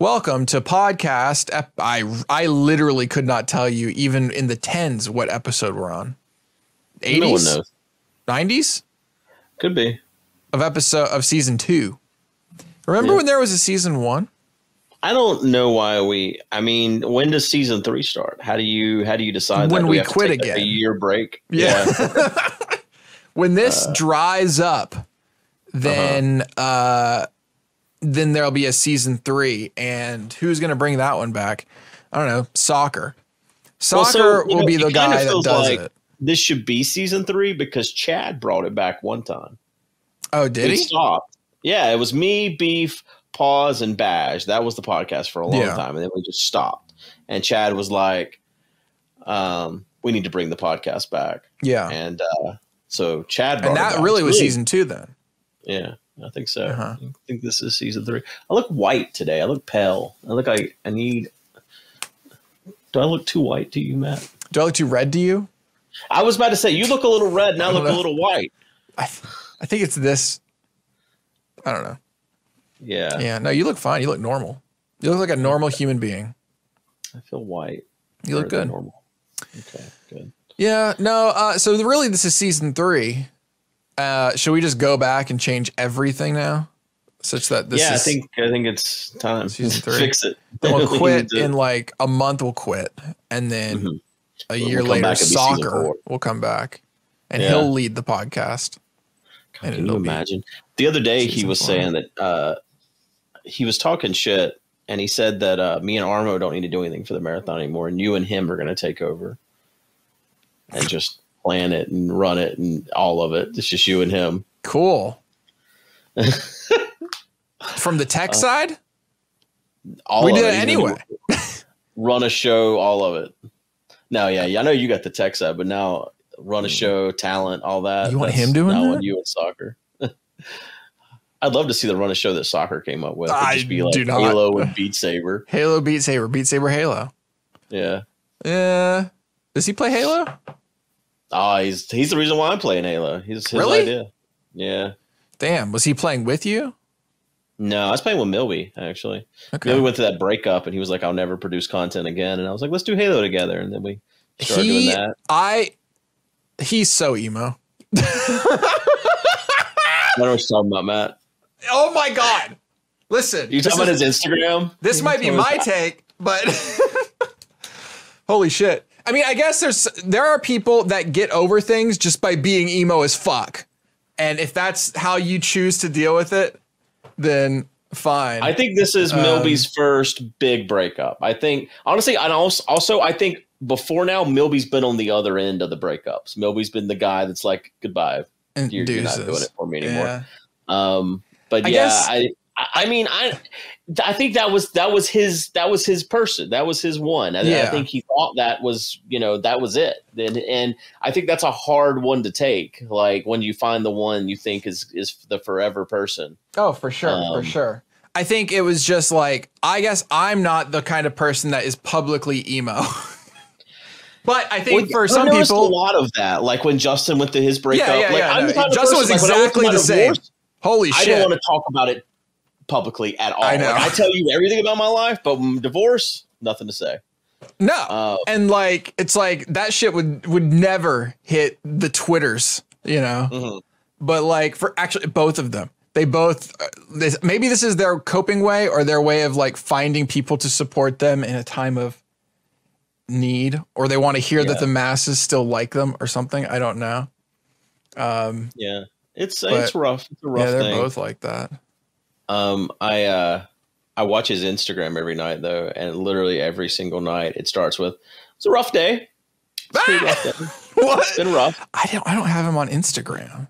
Welcome to podcast. Ep- I I literally could not tell you even in the tens what episode we're on. No one Eighties, knows. nineties Could be. of episode of season two. Remember Yeah. when there was a season one? I don't know why we. I mean, when does season three start? How do you how do you decide When that? Do we quit again. a year break? Yeah. When this Uh. dries up, then Uh-huh. uh, then there'll be a season three, and who's going to bring that one back? I don't know. Soccer. Well, Soccer so, will know, be the guy that does like it. This should be season three because Chad brought it back one time. Oh, did we he? stopped. Yeah, it was me, Beef, Pause, and Badge. That was the podcast for a long Yeah. time, and then we just stopped. And Chad was like, um, "We need to bring the podcast back." Yeah. And uh, so Chad, brought And it that really was season two then. Yeah, I think so. Uh-huh. I think this is season three. I look white today. I look pale. I look like I need. Do I look too white to you, Matt? Do I look too red to you? I was about to say you look a little red, and I I look a little white. I, th- I think it's this. I don't know. Yeah, Yeah. No, you look fine. You look normal. You look like a normal human being. I feel white. You look good. Normal. Okay, good. Yeah, no. Uh, so really, this is season three. Uh, should we just go back and change everything now, such that this yeah, is? I think I think it's time Season three. fix it. then we'll quit in like a month. We'll quit, and then Mhm. a We'll year later, back and be season soccer will come back, and Yeah. he'll lead the podcast. and Can you imagine? The other day he was four. saying that uh, he was talking shit, and he said that uh, me and Armo don't need to do anything for the marathon anymore, and you and him are going to take over and just plan it and run it and all of it. It's just you and him. Cool. From the Uh, tech side, All we of did it. it He's gonna anyway. Run a show, all of it. No, yeah, yeah. I know you got the tech side, but now run a show, talent, all that. Hmm. You want him doing now that? you and soccer. I'd love to see the run a show that soccer came up with. It'd I just be like do not. Halo and Beat Saber. Halo Beat Saber, Beat Saber Halo. Yeah. Yeah. Does he play Halo? Oh, he's he's the reason why I'm playing Halo. He's his Really? idea. Yeah. Damn. Was he playing with you? No, I was playing with Millbee actually. Okay. Millbee went through that breakup, and he was like, "I'll never produce content again." And I was like, "Let's do Halo together." And then we started He- doing that. I. He's so emo. I know what you're talking about, Matt. Oh my god! Listen, You talking about is- his Instagram? this might be my take, but holy shit! I mean, I guess there's there are people that get over things just by being emo as fuck, and if that's how you choose to deal with it, then fine. I think this is Um, Millbee's first big breakup. I think honestly, and also, also I think before now, Millbee's been on the other end of the breakups. Millbee's been the guy that's like, "Goodbye, and you're, you're not doing it for me anymore." Yeah. Um, but I yeah, guess- I I mean, I, I think that was that was his that was his person. That was his one. I, I think he thought that was you know that was it. And and I think that's a hard one to take. Like when you find the one you think is is the forever person. Oh, for sure, for Um, sure. I think it was just like I guess I'm not the kind of person that is publicly emo. but I think Well, for I some people, a lot of that. Like when Justin went through his breakup. Yeah, yeah, like, yeah, I'm no, the kind of Justin person, was like, exactly the same. divorce, holy shit! I don't want to talk about it publicly at all. I know. Like, I tell you everything about my life, but divorce, nothing to say. no. Uh, and like it's like that shit would would never hit the Twitters, you know. mhm. But like for actually both of them, they both uh, this, maybe this is their coping way or their way of like finding people to support them in a time of need, or they want to hear that the masses still like them or something. I don't know. Um, Yeah, it's But- it's rough. It's a rough yeah, they're thing. both like that. Um, I uh, I watch his Instagram every night though, and literally every single night it starts with "It's a rough day." It's a pretty rough day. what? It's been rough. I don't. I don't have him on Instagram.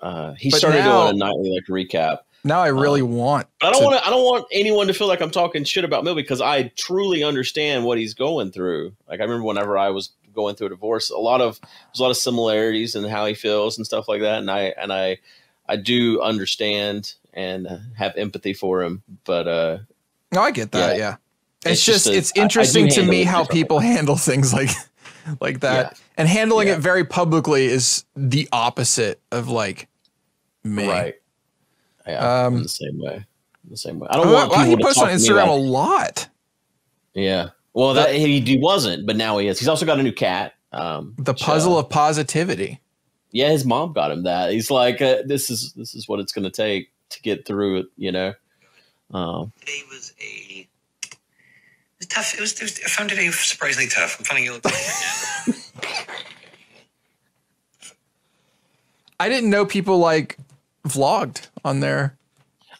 Uh, he But started now- doing a nightly like recap. Now I really want. But I don't want. I don't want anyone to feel like I'm talking shit about Millbee because I truly understand what he's going through. Like I remember whenever I was going through a divorce, a lot of there's a lot of similarities in how he feels and stuff like that. And I and I I do understand and have empathy for him. But uh, No, I get that. Yeah. Yeah. It's, It's just, just a- it's I- I interesting to me how people handle things like like that. Yeah. And handling Yeah. it very publicly is the opposite of like me. right, yeah, Um, the same way. the same way. I don't Oh, want people he posts on Instagram about- a lot. Yeah. Well, that he, he wasn't, but now he is. He's also got a new cat. Um, The puzzle of positivity. yeah, his mom got him that. He's like, uh, this is this is what it's going to take to get through it. You know. Um, Today was a it was tough. It was, it was I found today surprisingly tough. I'm finding it a I didn't know people like vlogged on there.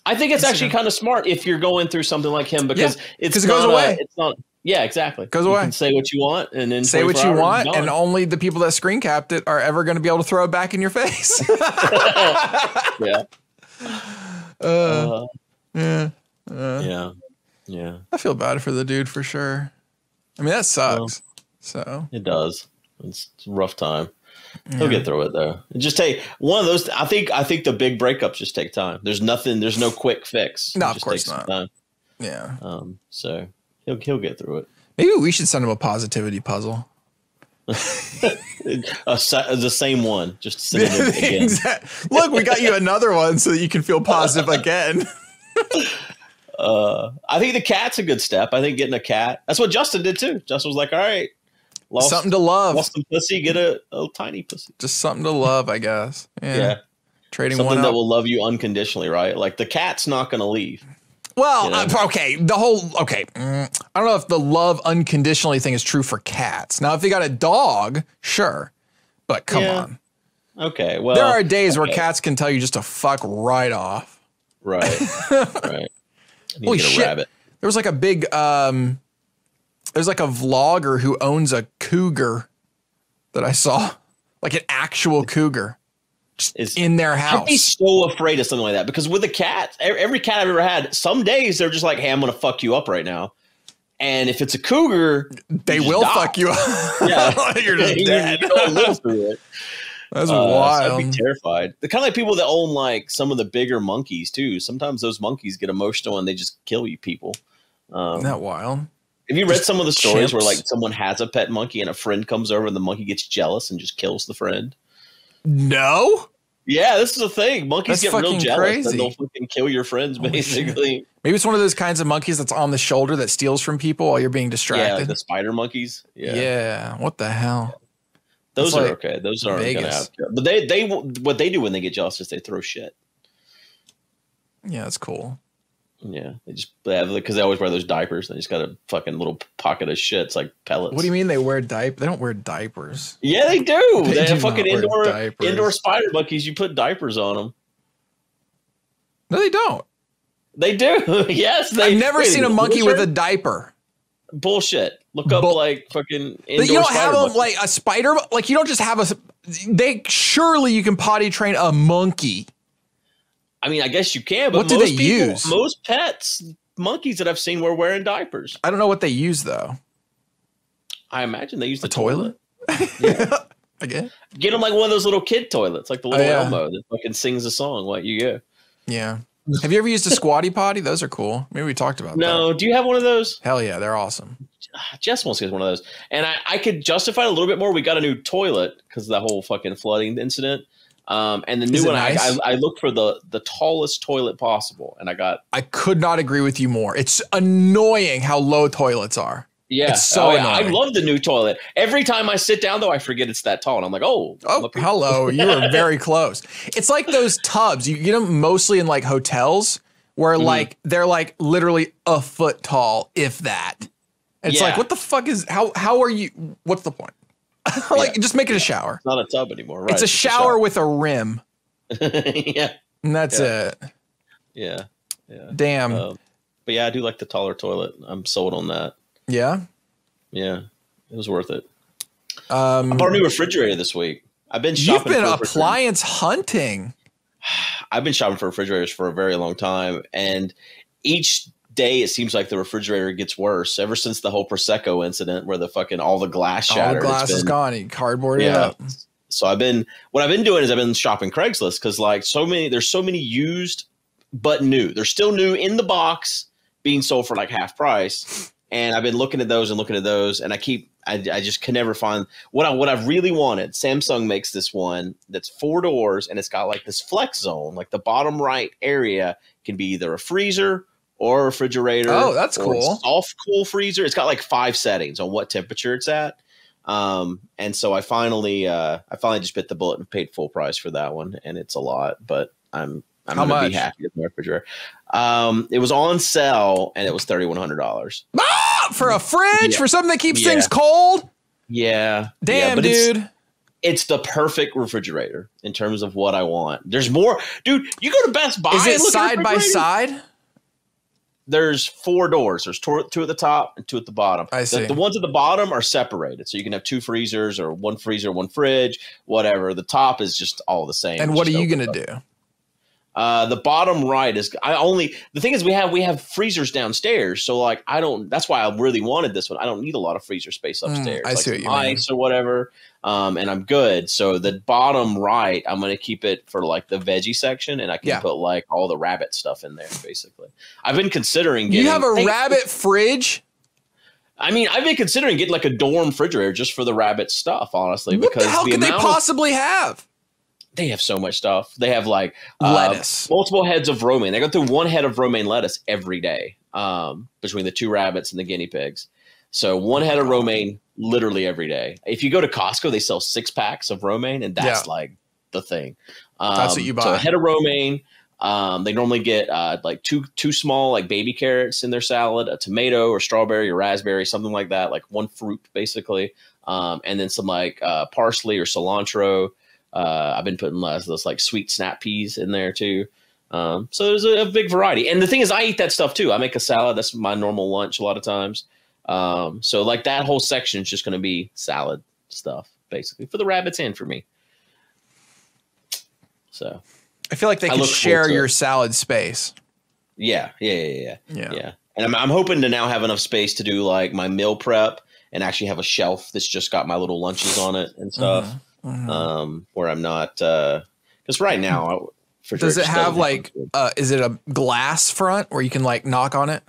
I think it's Instagram. actually kind of smart if you're going through something like him because it's 'cause it goes a- away. it's not. Yeah, exactly. Goes you away. Can say what you want and then Say what you want, and only the people that screen capped it are ever going to be able to throw it back in your face. yeah. uh, Uh, yeah, uh, yeah. Yeah. I feel bad for the dude for sure. I mean, that sucks. so It does. It's, a rough time. yeah. He'll get through it though. It just take one of those. I think. I think the big breakups just take time. There's nothing. There's no quick fix. No, of course not. Time. yeah. Um. So he'll he'll get through it. Maybe we should send him a positivity puzzle. A, the same one. Just send it in again. Exact- Look, we got you another one so that you can feel positive again. Uh, I think the cat's a good step. I think getting a cat. That's what Justin did too. Justin was like, "All right, lost, something to love. lost some pussy, get a, a little tiny pussy." Just something to love, I guess. Yeah. Yeah, Trading something one that out. will love you unconditionally, right? Like the cat's not going to leave. Well, you know? uh, okay, the whole okay. mm, I don't know if the love unconditionally thing is true for cats. Now, if you got a dog, sure, but come Yeah. on. Okay, well, there are days where cats can tell you just to fuck right off. right, right. Holy to get a shit. rabbit. There was like a big um there's like a vlogger who owns a cougar that I saw. Like an actual cougar Is in their house. I'd be so afraid of something like that because with the cat, every cat I've ever had, some days they're just like, "Hey, I'm going to fuck you up right now," and if it's a cougar, They will die. fuck you up. Yeah. You're just dead. You don't live through it. That's Uh, so I'd be terrified. The kind of like people that own like some of the bigger monkeys too. Sometimes those monkeys get emotional and they just kill you people. Um, Isn't that wild? have you read some of the stories where like someone has a pet monkey and a friend comes over and the monkey gets jealous and just kills the friend? No? Yeah, this is a thing. Monkeys That's get real jealous crazy. and they'll fucking kill your friends basically. Maybe it's one of those kinds of monkeys that's on the shoulder that steals from people while you're being Yeah, distracted. like the spider monkeys. Yeah. Yeah, What the hell? those It's are like okay. Those aren't gonna have. But they they what they do when they get jealous is they throw shit. Yeah, that's cool. Yeah, they just they have because they always wear those diapers. They just got a fucking little pocket of shit. It's like pellets. What do you mean they wear diaper? They don't wear diapers. Yeah, they do. They They, have fucking indoor diapers. indoor spider monkeys. You put diapers on them. No, they don't. They do. yes, they. I've never wait seen a monkey with a diaper. bullshit. Look up Bull- like fucking. But you don't have them like a spider. Like you don't just have a. They surely you can potty train a monkey. I mean, I guess you can. But What do most they people, use? Most pets, monkeys that I've seen, were wearing diapers. I don't know what they use though. I imagine they use the A toilet? Yeah. Again? Get them like one of those little kid toilets, like the little Oh, yeah. Elmo that fucking sings a song. What you go? Yeah. Have you ever used a squatty potty? Those are cool. Maybe we talked about that. No, do you have one of those? Hell yeah, they're awesome. Ah, Jess wants to get one of those, and I, I could justify it a little bit more. We got a new toilet because of that whole fucking flooding incident. Um, and the new one, nice? I, I, I looked for the the tallest toilet possible, and I got I could not agree with you more. It's annoying how low toilets are. yeah. It's so oh, yeah. I love the new toilet. Every time I sit down, though, I forget it's that tall, and I'm like, oh, Oh, hello. You were very close. It's like those tubs. You get them mostly in like hotels where Mhm. like they're like literally a foot tall, if that. It's like, what the fuck is how how are you what's the point? like Yeah. just make it a shower. It's not a tub anymore, right? it's a just shower with a rim. yeah, And that's Yeah. it. yeah, yeah. Damn. Um, but yeah, I do like the taller toilet. I'm sold on that. yeah. Yeah, it was worth it. Um I bought a new refrigerator this week. I've been you've been appliance hunting. I've been shopping for refrigerators for a very long time, and each day it seems like the refrigerator gets worse. Ever since the whole prosecco incident, where the fucking all the glass shattered, All the glass is gone. Cardboard it Yeah. up. So I've been what I've been doing is I've been shopping Craigslist because like so many there's so many used but new. They're still new in the box, being sold for like half price. and I've been looking at those and looking at those, and I keep I, I just can never find what I what I've really wanted. Samsung makes this one that's four doors and it's got like this flex zone, like the bottom right area can be either a freezer or a refrigerator. Oh, that's cool. Soft cool freezer. It's got like five settings on what temperature it's at. Um, and so I finally uh I finally just bit the bullet and paid full price for that one, and it's a lot, but I'm I'm How gonna much? be happy with my refrigerator. Um, it was on sale and it was thirty one hundred dollars. Ah, for a fridge Yeah. for something that keeps Yeah. things cold. Yeah, Damn, yeah, but it's- dude. it's the perfect refrigerator in terms of what I want. There's more, dude. You go to Best Buy. Is it and look at side by side? There's four doors. There's two, two at the top and two at the bottom. I The- see. The, ones at the bottom are separated, so you can have two freezers or one freezer, one fridge, whatever. The top is just all the same. And what are you gonna up. do? Uh, the bottom right is I only the thing is we have we have freezers downstairs, so like I don't. That's why I really wanted this one. I don't need a lot of freezer space Mm, upstairs. I like see what you mean. ice or whatever, um, and I'm good. So the bottom right, I'm gonna keep it for like the veggie section, and I can Yeah. put like all the rabbit stuff in there. Basically, I've been considering. Getting, You have a Hey, rabbit fridge? I mean, I've been considering getting like a dorm refrigerator just for the rabbit stuff. Honestly, What because the hell the could they amount of- possibly have? they have so much stuff. They have like uh, Lettuce. multiple heads of romaine. They go through one head of romaine lettuce every day um, between the two rabbits and the guinea pigs. So one head of romaine literally every day. If you go to Costco, they sell six packs of romaine, and that's Yeah. like the thing. Um, That's what you So buy. a head of romaine. Um, they normally get uh, like two two small like baby carrots in their salad, a tomato or strawberry or raspberry, something like that, like one fruit basically, um, and then some like uh, parsley or cilantro. Uh, I've been putting less those like sweet snap peas in there too. Um, so there's a, a big variety. And the thing is, I eat that stuff too. I make a salad. That's my normal lunch a lot of times. Um, so like that whole section is just going to be salad stuff basically for the rabbits and for me. So I feel like they I could look forward share your it. salad space. yeah, yeah, yeah, yeah, Yeah. yeah. And I'm, I'm hoping to now have enough space to do like my meal prep and actually have a shelf that's just got my little lunches on it and stuff. Mhm. Um, where I'm not because right now, I, for sure, Does it have like uh is it a glass front where you can like knock on it?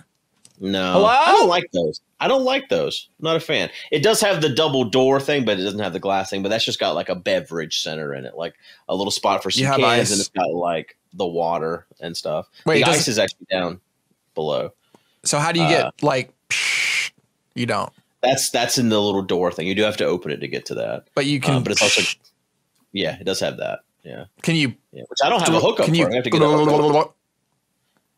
No, Hello? I don't like those. I don't like those. I'm Not a fan. It does have the double door thing, but it doesn't have the glass thing. But that's just got like a beverage center in it, like a little spot for some cans, ice? and it's got like the water and stuff. Wait, the ice is actually down below. So how do you Uh, get like you don't. That's that's in the little door thing. You do have to open it to get to that. But you can Uh, but it's also yeah, it does have that. Yeah, can you yeah. Which I don't have a hookup can for. you, I have to get.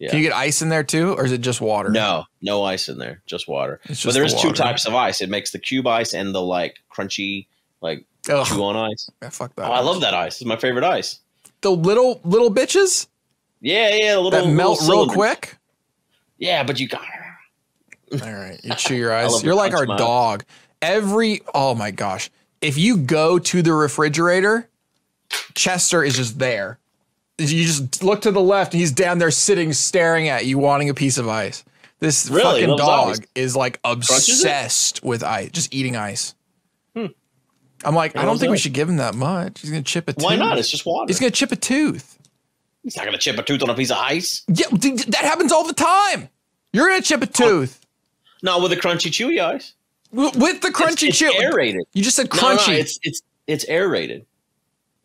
Yeah. Can you get ice in there too, or is it just water? No, no ice in there, just water. It's but there's the two types of ice. It makes the cube ice and the like crunchy, like Ugh, chew on ice. yeah, fuck that. Oh, I love that ice. It's my favorite ice. the little little bitches Yeah, yeah, a little that melt little real quick. Yeah, but you got All right, you chew your ice. You're like our dog. Every oh my gosh, if you go to the refrigerator, Chester is just there. You just look to the left, and he's down there sitting, staring at you, wanting a piece of ice. This Really? fucking dog ice? is like obsessed with ice, just eating ice. Hmm. I'm like, I don't think we should give him that much. He's gonna chip a tooth. why not? It's just water. He's gonna chip a tooth. He's not gonna chip a tooth on a piece of ice. Yeah, that happens all the time. You're gonna chip a tooth Not with a crunchy, chewy ice. With the crunchy it's, chew. It's aerated. You just said No, no, crunchy. it's it's it's aerated.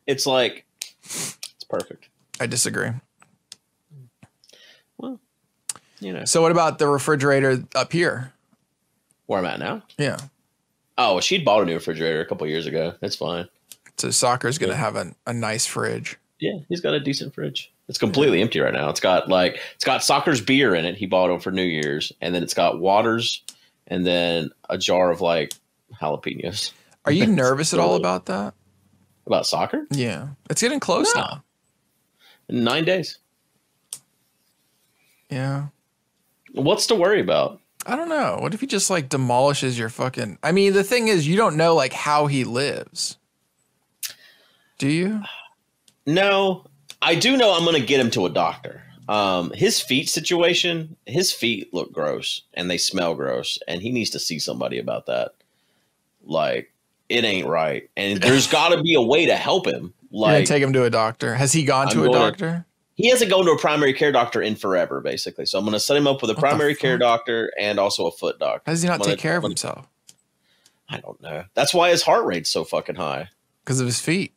It's like it's perfect. I disagree. Well, you know So what about the refrigerator up here? where I'm at now. Yeah. Oh, she'd bought a new refrigerator a couple years ago. That's fine. So soccer's gonna Yeah. have a, a nice fridge. Yeah, he's got a decent fridge. It's completely empty right now. It's got like it's got soccer's beer in it. He bought it for New Year's, and then it's got waters, and then a jar of like jalapenos. Are you nervous at all about that? About soccer? Yeah. It's getting close No. now. In nine days. Yeah. What's to worry about? I don't know. What if he just like demolishes your fucking I mean, the thing is you don't know like how he lives. Do you? No, I do know I'm going to get him to a doctor. Um, his feet situation, his feet look gross and they smell gross, and he needs to see somebody about that. Like, it ain't right, and there's got to be a way to help him. Like, take him to a doctor. Has he gone I'm to a doctor? he hasn't gone to a primary care doctor in forever, basically. So I'm going to set him up with a the primary care doctor and also a foot doctor. How does he not gonna- take care of himself? I don't know. That's why his heart rate's so fucking high. Because of his feet.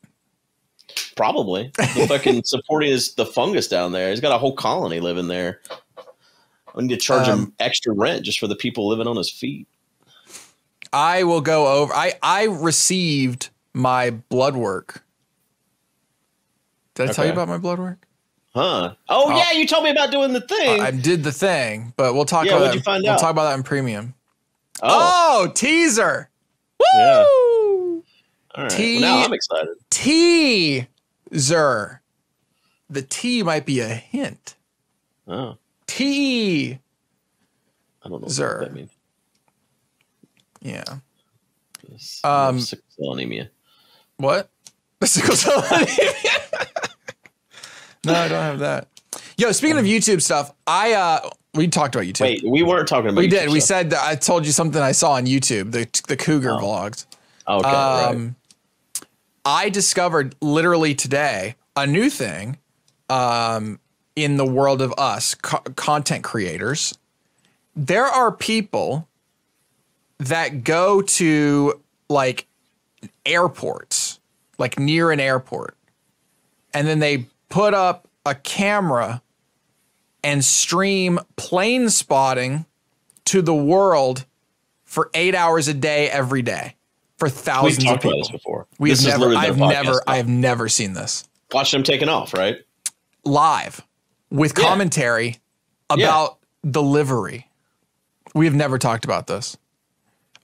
Probably the fucking supporting his the fungus down there. He's got a whole colony living there. I need to charge him Um, extra rent just for the people living on his feet. I will go over. I I received my blood work. Did I tell you about my blood work? Huh? Oh, Oh. yeah, you told me about doing the thing. I did the thing, but we'll talk Yeah, about what'd that. you find we'll out? talk about that in premium. oh, Oh, teaser. Yeah. Woo! all right. T- Well, now I'm excited. Teaser. The T might be a hint. Oh, T. I don't know Zer. what that means. Yeah. Um, sickle cell anemia. What? Sickle cell anemia. No, I don't have that. Yo, speaking of YouTube stuff, I uh we talked about YouTube. Wait, we weren't talking about. we YouTube did. We said that I told you something I saw on YouTube, the the cougar Oh. vlogs. Okay, right. Um, I discovered literally today a new thing um, in the world of us co- content creators. There are people that go to like airports, like near an airport, and then they put up a camera and stream plane spotting to the world for eight hours a day every day for thousands of people. before. We have This is never. I've never. I have never seen this watched them taking off. Right? live with Yeah. commentary about the livery. We have never talked about this.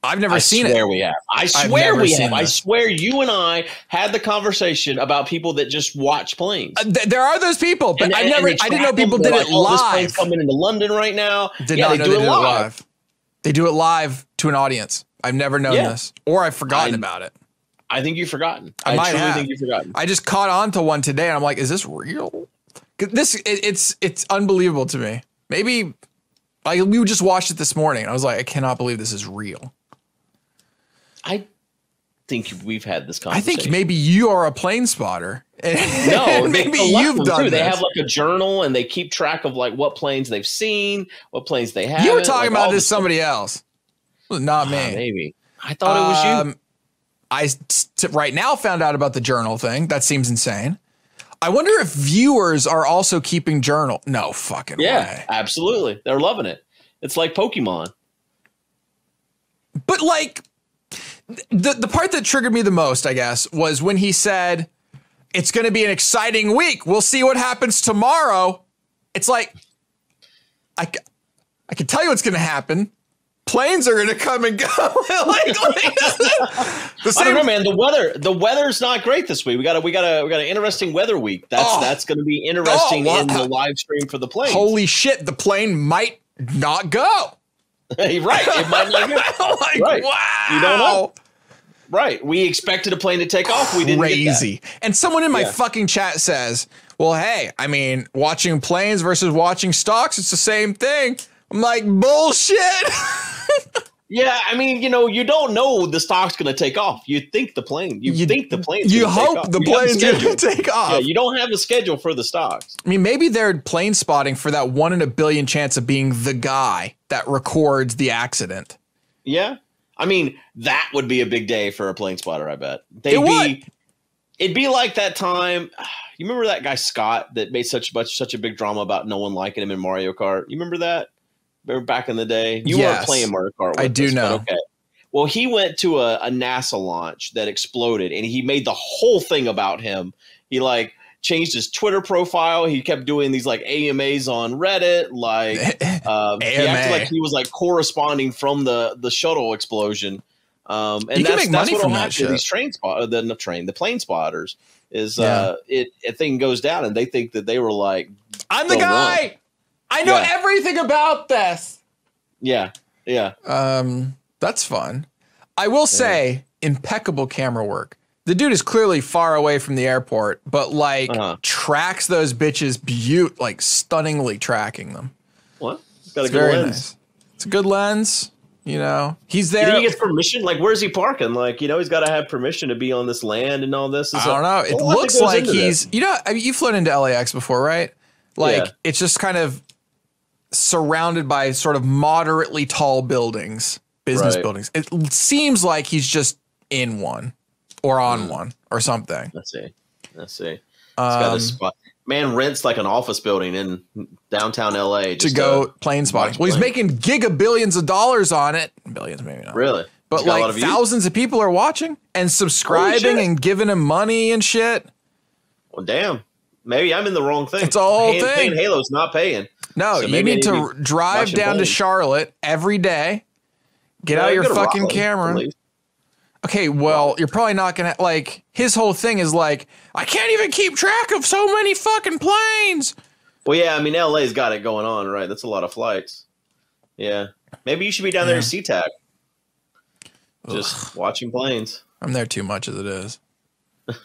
I've never I seen swear it. we have. I swear we have. I swear you and I had the conversation about people that just watch planes. Uh, th- there are those people, but And- I've and never. I didn't know people did like, it "Oh, This plane's live. coming into London right now. Did yeah, not they know do they it did live. it live. They do it live to an audience. I've never known Yeah. this, or I've forgotten I- about it. I think you've forgotten. I I, might truly have. think you've forgotten. I just caught on to one today, and I'm like, "Is this real? This it, it's it's unbelievable to me. Maybe like we just watched it this morning. And I was like, I cannot believe this is real. I think we've had this conversation. I think maybe you are a plane spotter. no, maybe you've done too. They have like a journal and they keep track of like what planes they've seen, what planes they have. you were talking about this somebody else, not me. Maybe I thought it was you. Um, I t- right now found out about the journal thing. That seems insane. I wonder if viewers are also keeping journal. No fucking Yeah, way. absolutely. They're loving it. It's like Pokemon. But like the the part that triggered me the most, I guess, was when he said it's going to be an exciting week. We'll see what happens tomorrow. It's like I, I can tell you what's going to happen. Planes are going to come and go. like, like, the I don't same know, man. The weather, the weather's not great this week. We got a, we got a, we got an interesting weather week. That's Oh. that's going to be oh, interesting Oh, in the live stream for the plane. Holy shit, the plane might not go. right, it might not like, Right. wow. You don't know. Right, we expected a plane to take off. We didn't. Crazy. And someone in my Yeah. fucking chat says, well, hey, I mean, watching planes versus watching stocks, it's the same thing. I'm like, bullshit. Yeah, I mean, you know, you don't know the stock's going to take off. You think the plane. You, You- think the plane's. you gonna take hope off. the plane's going to take off. Yeah, you don't have a schedule for the stocks. I mean, maybe they're plane spotting for that one in a billion chance of being the guy that records the accident. Yeah, I mean, that would be a big day for a plane spotter. I bet they'd It would. be. It'd be like that time. You remember that guy Scott that made such much such a big drama about no one liking him in Mario Kart? You remember that? Remember back in the day? You Yes. weren't playing Mario Kart. I do us, know. Okay. Well, he went to a, a NASA launch that exploded, and he made the whole thing about him. He like changed his Twitter profile. He kept doing these like AMAs on Reddit. Like uh, he acted like he was like corresponding from the the shuttle explosion. Um, and You can that's, make that's money what'll from that happen to shit. these train spot, uh, the train, the plane spotters is Yeah. uh, it a thing goes down, and they think that they were like, I'm the The guy. I know Yeah. everything about this. yeah, yeah, Um, that's fun. I will say, impeccable camera work. The dude is clearly far away from the airport, but like Uh-huh. tracks those bitches beaut like stunningly tracking them. what? Got a good very lens. nice. It's a good lens. You know, he's You there. think he gets permission? Like, where's he parking? Like, you know, he's got to have permission to be on this land and all this. I don't know. It A looks like he's. this. You know, I mean, you've flown into LAX before, right? Like Yeah. it's just kind of surrounded by sort of moderately tall buildings, business Right. buildings. It seems like he's just in one or on Hmm. one or something. Let's see. Let's see. It's got Um, this spot. Man rents like an office building in downtown LA to go plane spotting. Well, he's making giga billions of dollars on it. Billions, maybe not. Really? But It's a lot like of views? thousands of people are watching and subscribing and giving him money and shit. Well, damn. Maybe I'm in the wrong thing. It's all thing. Halo's not paying. No, So you need to drive down to. Charlotte every day. Get out your fucking Raleigh, camera. Okay, well, you're probably not gonna like his whole thing is like, I can't even keep track of so many fucking planes. Well, yeah, I mean, LA's got it going on, right? That's a lot of flights. Yeah. Maybe you should be down there Yeah. in SeaTac. Just watching planes. I'm there too much as it is.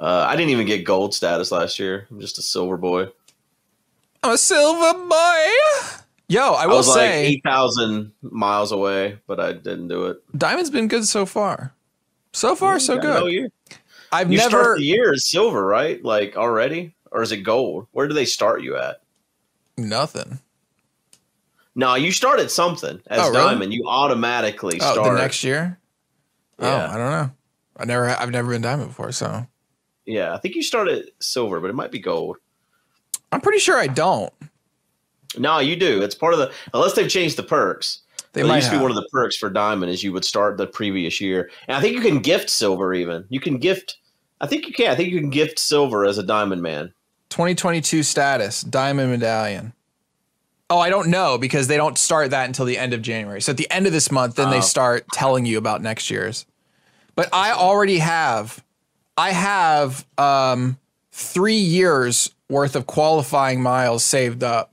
Uh, I didn't even get gold status last year. I'm just a silver boy. I'm a silver boy. Yo, I will I was like say, 8,000 miles away, but I didn't do it. Diamond's been good so far. So far, so Yeah, no, good. you, I've you never. start the year as silver, right? Like already? Or is it gold? Where do they start you at? Nothing. No, you start at something as Oh, really? diamond. You automatically Oh, start. the next year? Oh, yeah. Oh, I don't know. I never. I've never been diamond before, so Yeah, I think you start at silver, but it might be gold. I'm pretty sure I don't. No, you do. It's part of the unless they've changed the perks. They It might used to be one of the perks for diamond is you would start the previous year, and I think you can gift silver. Even you can gift. I think you can. I think you can gift silver as a diamond man. 2022 status, diamond medallion. Oh, I don't know because they don't start that until the end of January. So at the end of this month, then they Oh. start telling you about next year's. But I already have, I have um, three years worth of qualifying miles saved up.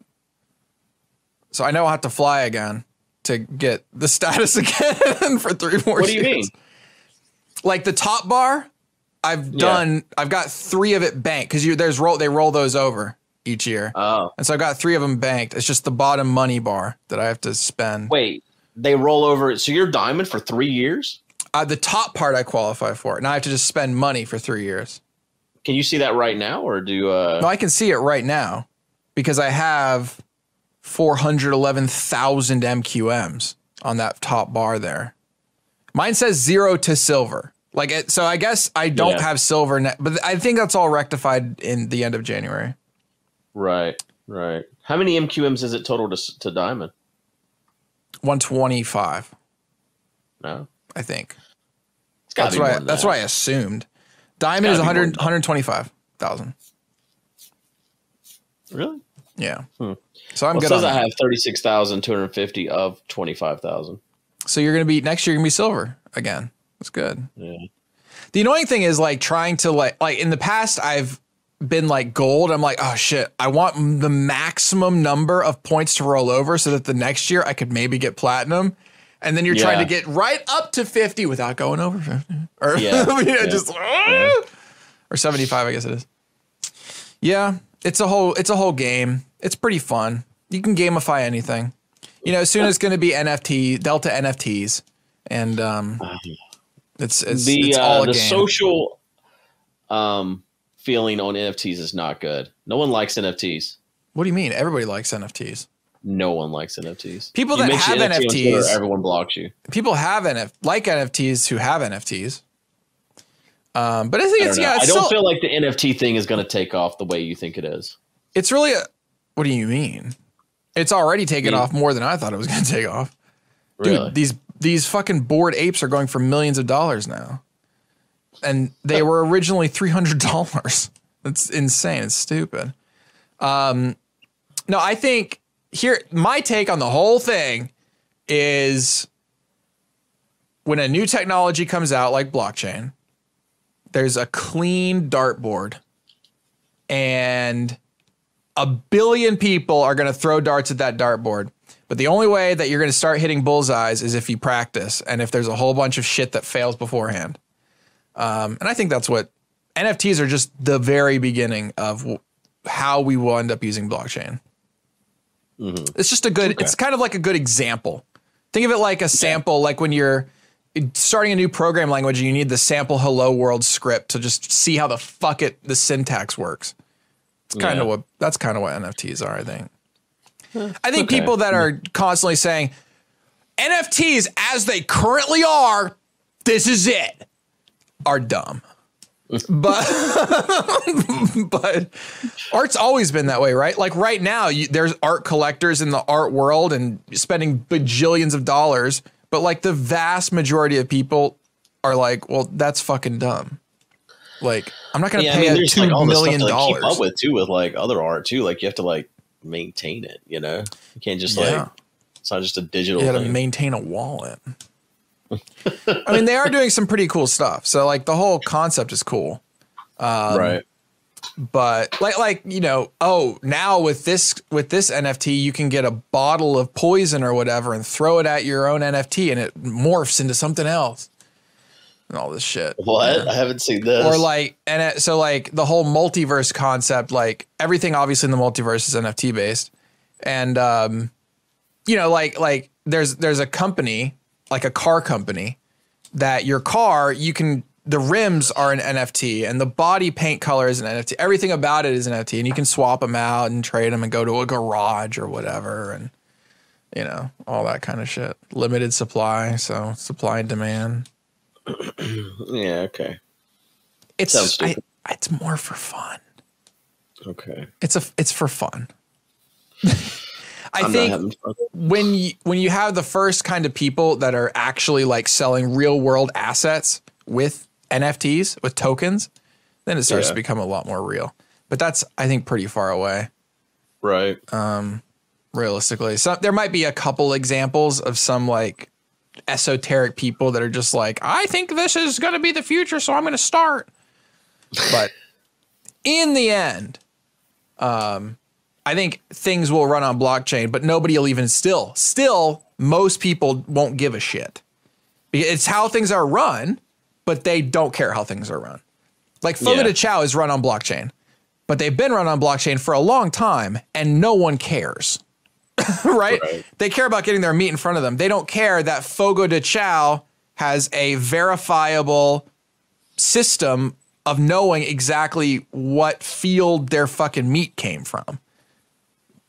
So I know I'll have to fly again to get the status again for three more What do you years. mean? Like the top bar, I've done. I've got three of it banked because you there's roll. They roll those over each year, Oh, and so I've got three of them banked. It's just the bottom money bar that I have to spend. wait. They roll over. So you're diamond for three years. Uh, the top part I qualify for. Now I have to just spend money for three years. Can you see that right now, or do? uh No, I can see it right now because I have 411,000 MQMs on that top bar there. Mine says zero to silver. Like it, so I guess I don't Yeah. have silver, but I think that's all rectified in the end of January. Right, right. How many MQMs is it total to to diamond? 125, No, I think. it's That's to be what I, than that's that. what I assumed. Diamond is be 100, 125,000. Really? Yeah. Hmm. So I'm Well, it good says I have thirty six thousand two hundred fifty of twenty five thousand. So you're going to be next year you're going to be silver again. That's good. Yeah. The annoying thing is like trying to like like in the past I've been like gold. I'm like, oh shit, I want the maximum number of points to roll over so that the next year I could maybe get platinum. And then you're trying to get right up to 50 without going over 50. Or Yeah. you know, Yeah. just or 75, I guess it is. Yeah, it's a whole it's a whole game. It's pretty fun. You can gamify anything. You know, soon it's going to be NFT, Delta NFTs, and um, it's it's, the it's uh, all a the game. social um feeling on NFTs is not good. No one likes NFTs. What do you mean? Everybody likes NFTs. No one likes NFTs. People You that have NFT on Twitter, NFTs everyone blocks you. People have NF like NFTs who have NFTs. Um, but I think I it's know. yeah, it's I don't still, feel like the NFT thing is going to take off the way you think it is. it's really a, what do you mean? It's already taken Yeah. off more than I thought it was going to take off. Dude, Really? these these fucking bored apes are going for millions of dollars now. And they were originally $300. That's insane. It's stupid. Um no, I think here my take on the whole thing is when a new technology comes out like blockchain, there's a clean dartboard and a billion people are going to throw darts at that dartboard. But the only way that you're going to start hitting bullseyes is if you practice and if there's a whole bunch of shit that fails beforehand. Um, and I think that's what NFTs are just the very beginning of how we will end up using blockchain. Mm-hmm. It's just a good, Okay. it's kind of like a good example. Think of it like a sample, like when you're starting a new program language and you need the sample hello world script to just see how the fuck it, the syntax works. It's kind Yeah. of what that's kind of what NFTs are, I think. I think okay. people that are constantly saying NFTs as they currently are, this is it, are dumb. But but art's always been that way, right? Like right now, you, there's art collectors in the art world and spending bajillions of dollars, but like the vast majority of people are like, well, that's fucking dumb. Like, I'm not gonna Yeah, I mean, a there's two like all this stuff million to like, keep up with too, with like other art too. Like you have to like maintain it. You know, you can't just Yeah. like it's not just a digital You got to maintain a wallet. I mean, they are doing some pretty cool stuff. So like the whole concept is cool. Um, right. But like like you know, oh, now with this with this NFT, you can get a bottle of poison or whatever and throw it at your own NFT, and it morphs into something else, and all this shit. What? I haven't seen this. Or like, and it, so like the whole multiverse concept, like everything obviously in the multiverse is NFT based, and um, you know, like like there's there's a company like a car company that your car you can the rims are an NFT and the body paint color is an NFT. Everything about it is an NFT, and you can swap them out and trade them and go to a garage or whatever, and you know all that kind of shit. Limited supply, so supply and demand. yeah. Okay. It's I, it's more for fun. Okay. It's a it's for fun. I I'm think not having fun. when you when you have the first kind of people that are actually like selling real world assets with NFTs with tokens, then it starts Yeah. to become a lot more real. But that's I think pretty far away Right. Um realistically. So there might be a couple examples of some like esoteric people that are just like, I think this is going to be the future, so I'm going to start. But in the end, um, I think things will run on blockchain, but nobody will even still, still, most people won't give a shit. It's how things are run, but they don't care how things are run. Like Fogo Yeah. de Chao is run on blockchain, but they've been run on blockchain for a long time and no one cares. right? Right. They care about getting their meat in front of them. They don't care that Fogo de Chao has a verifiable system of knowing exactly what field their fucking meat came from.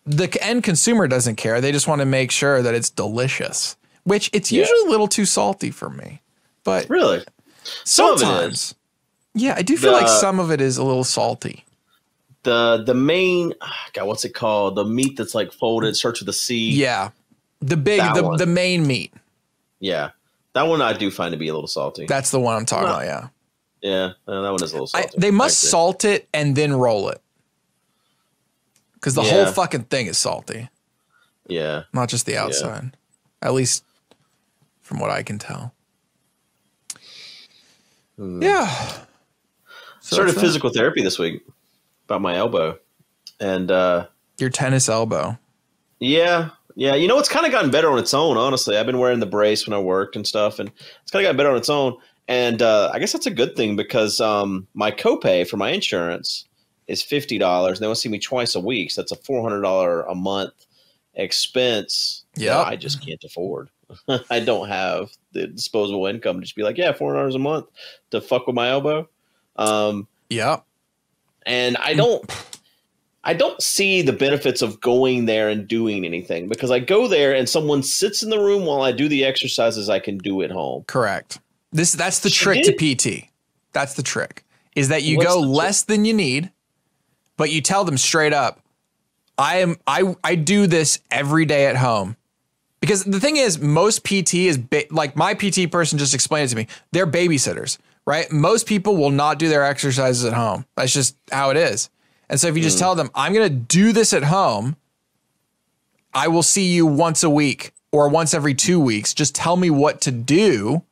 The end consumer doesn't care. They just want to make sure that it's delicious, which it's Yeah. usually a little too salty for me. But Really? Some sometimes, yeah, I do feel like some of it is a little salty. The the main ah, God, what's it called? The meat that's like folded, starts with a C. Yeah, the big, That the, one. the main meat. Yeah. That one I do find to be a little salty. That's the one I'm talking Well, about. Yeah. yeah, that one is a little I, they must salt it and then roll it because the Yeah. whole fucking thing is salty, Yeah. not just the outside. At least from what I can tell. Yeah. So Started that's that. physical therapy this week about my elbow. And uh Your tennis elbow. Yeah, yeah. You know, it's kind of gotten better on its own. Honestly, I've been wearing the brace when I worked and stuff, and it's kind of gotten better on its own. And uh, I guess that's a good thing because um, my copay for my insurance is fifty dollars. They want to see me twice a week, so that's a four hundred dollar a month expense. Yeah, I just can't afford. I don't have the disposable income to just be like, yeah, four hundred dollars a month to fuck with my elbow. Um, Yep. and I don't I don't see the benefits of going there and doing anything because I go there and someone sits in the room while I do the exercises I can do at home. Correct. This that's the She trick did- to PT. That's the trick. Is that you What's go the trick? less than you need, but you tell them straight up, I am I I do this every day at home. Because the thing is most PT is ba- like my PT person just explained it to me. They're babysitters, right? Most people will not do their exercises at home. That's just how it is. And so if you Hmm. just tell them, I'm going to do this at home, I will see you once a week or once every 2 weeks. Just tell me what to do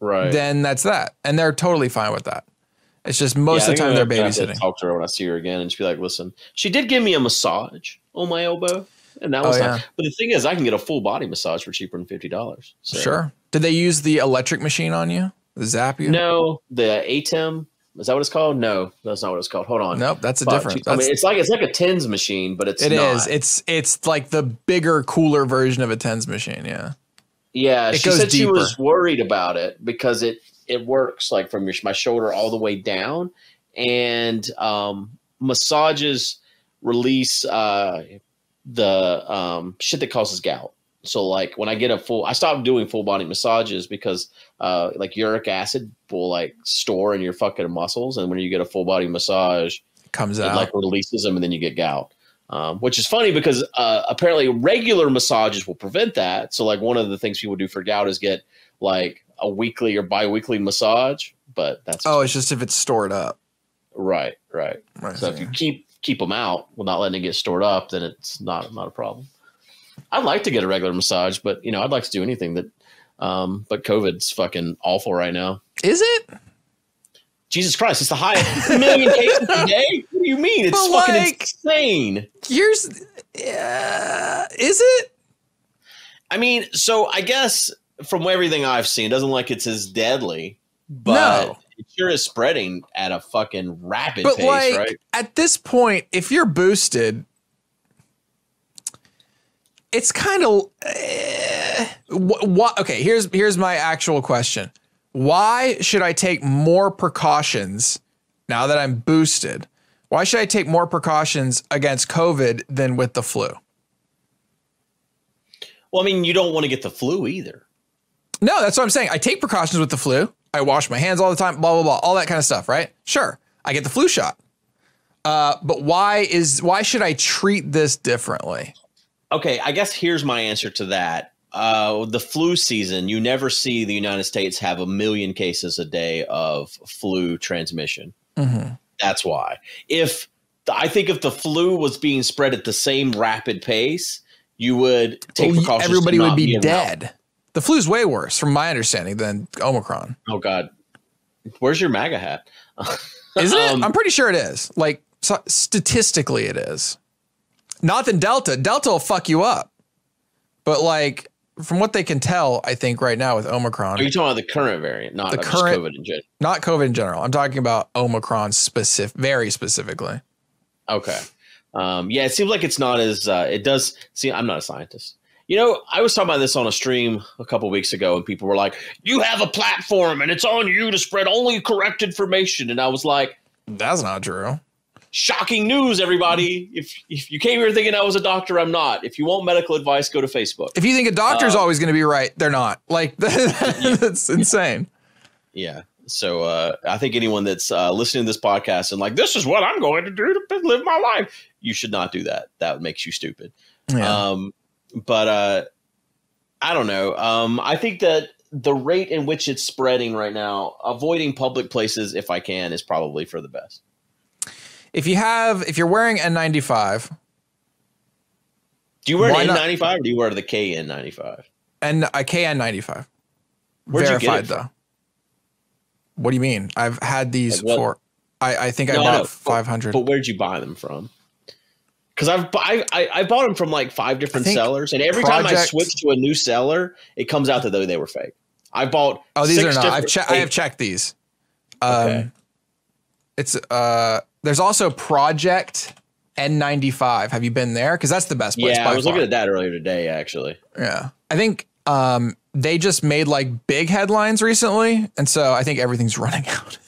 Right. then that's that. And they're totally fine with that. It's just most of the time they're babysitting. Talk to her when I see her again, and she'd be like, "Listen, she did give me a massage on my elbow, and that Oh, was yeah. not. But the thing is, I can get a full body massage for cheaper than fifty dollars. So. Sure. Did they use the electric machine on you? The zap you? No, the ATEM is that what it's called? No, that's not what it's called. Hold on. Nope, that's a Fuck, different. she told me- it's like it's like a tens machine, but it's it is. It's it's like the bigger, cooler version of a tens machine. Yeah. Yeah, It she said she was worried about it because it it works like from your my shoulder all the way down, and um massages release uh, the um, shit that causes gout. So like when I get a full, I stopped doing full body massages because uh, like uric acid will like store in your fucking muscles, and when you get a full body massage, Comes it out. like releases them, and then you get gout. Um, which is funny because uh, apparently regular massages will prevent that. So like one of the things people do for gout is get like a weekly or bi-weekly massage, but that's oh, it's just if it's stored up. right, right. So if you keep keep them out without letting it get stored up, then it's not not a problem. I'd like to get a regular massage, but you know, I'd like to do anything that. Um, but COVID's fucking awful right now. Is it? Jesus Christ, it's the highest million cases a day. What do you mean? It's But, fucking like- insane. Here's. Uh, is it? I mean, so I guess from everything I've seen, it doesn't like it's as deadly, but No. it sure is spreading at a fucking rapid But pace, like right? at this point, if you're boosted, it's kind of uh, what. Okay, here's here's my actual question: Why should I take more precautions now that I'm boosted? Why should I take more precautions against COVID than with the flu? Well, I mean, you don't want to get the flu either. No, that's what I'm saying. I take precautions with the flu. I wash my hands all the time, blah, blah, blah, all that kind of stuff, right? Sure. I get the flu shot. Uh, but why is why should I treat this differently? Okay, I guess here's my answer to that. Uh, the flu season, you never see the United States have a million cases a day of flu transmission. Mm-hmm. That's why. If I think if the flu was being spread at the same rapid pace, you would take Well, precautions. to everybody would be around. dead. The flu's way worse, from my understanding, than Omicron. Oh God, where's your MAGA hat? Isn't it? Um, I'm pretty sure it is. Like so, statistically, it is. Not than Delta. Delta will fuck you up. But like from what they can tell, I think right now with Omicron, Are you talking about the current variant, not The the current- COVID in general? not COVID in general. I'm talking about Omicron specific, very specifically. Okay. Um, yeah, it seems like it's not as uh, it does. See, I'm not a scientist. You know, I was talking about this on a stream a couple weeks ago, and people were like, "You have a platform, and it's on you to spread only correct information." And I was like, That's not true. "Shocking news, everybody! If if you came here thinking I was a doctor, I'm not. If you want medical advice, go to Facebook." If you think a doctor's Uh, always going to be right, they're not. Like that's insane. Yeah. So uh, I think anyone that's uh, listening to this podcast and like, "This is what I'm going to do to live my life," you should not do that. That makes you stupid. Yeah. Um, but uh, I don't know. Um, I think that the rate in which it's spreading right now, avoiding public places if I can, is probably for the best. if you have, if you're wearing N95 Do you wear an N95 or do you wear the KN95? and a KN95, Where'd you get verified though. What do you mean? I've had these Like for. I, I think I No, I bought but- 500. But where'd you buy them from? Because I've I, I I bought them from like five different sellers, and every time I switch to a new seller, it comes out that they, they were fake. I bought. Oh, these are not. I've che- I have checked these. Um, Okay. It's uh. There's also Project N95. Have you been there? Because that's the best place. Yeah, I was far. looking at that earlier today. Actually, Yeah. I think um they just made like big headlines recently and so I think everything's running out.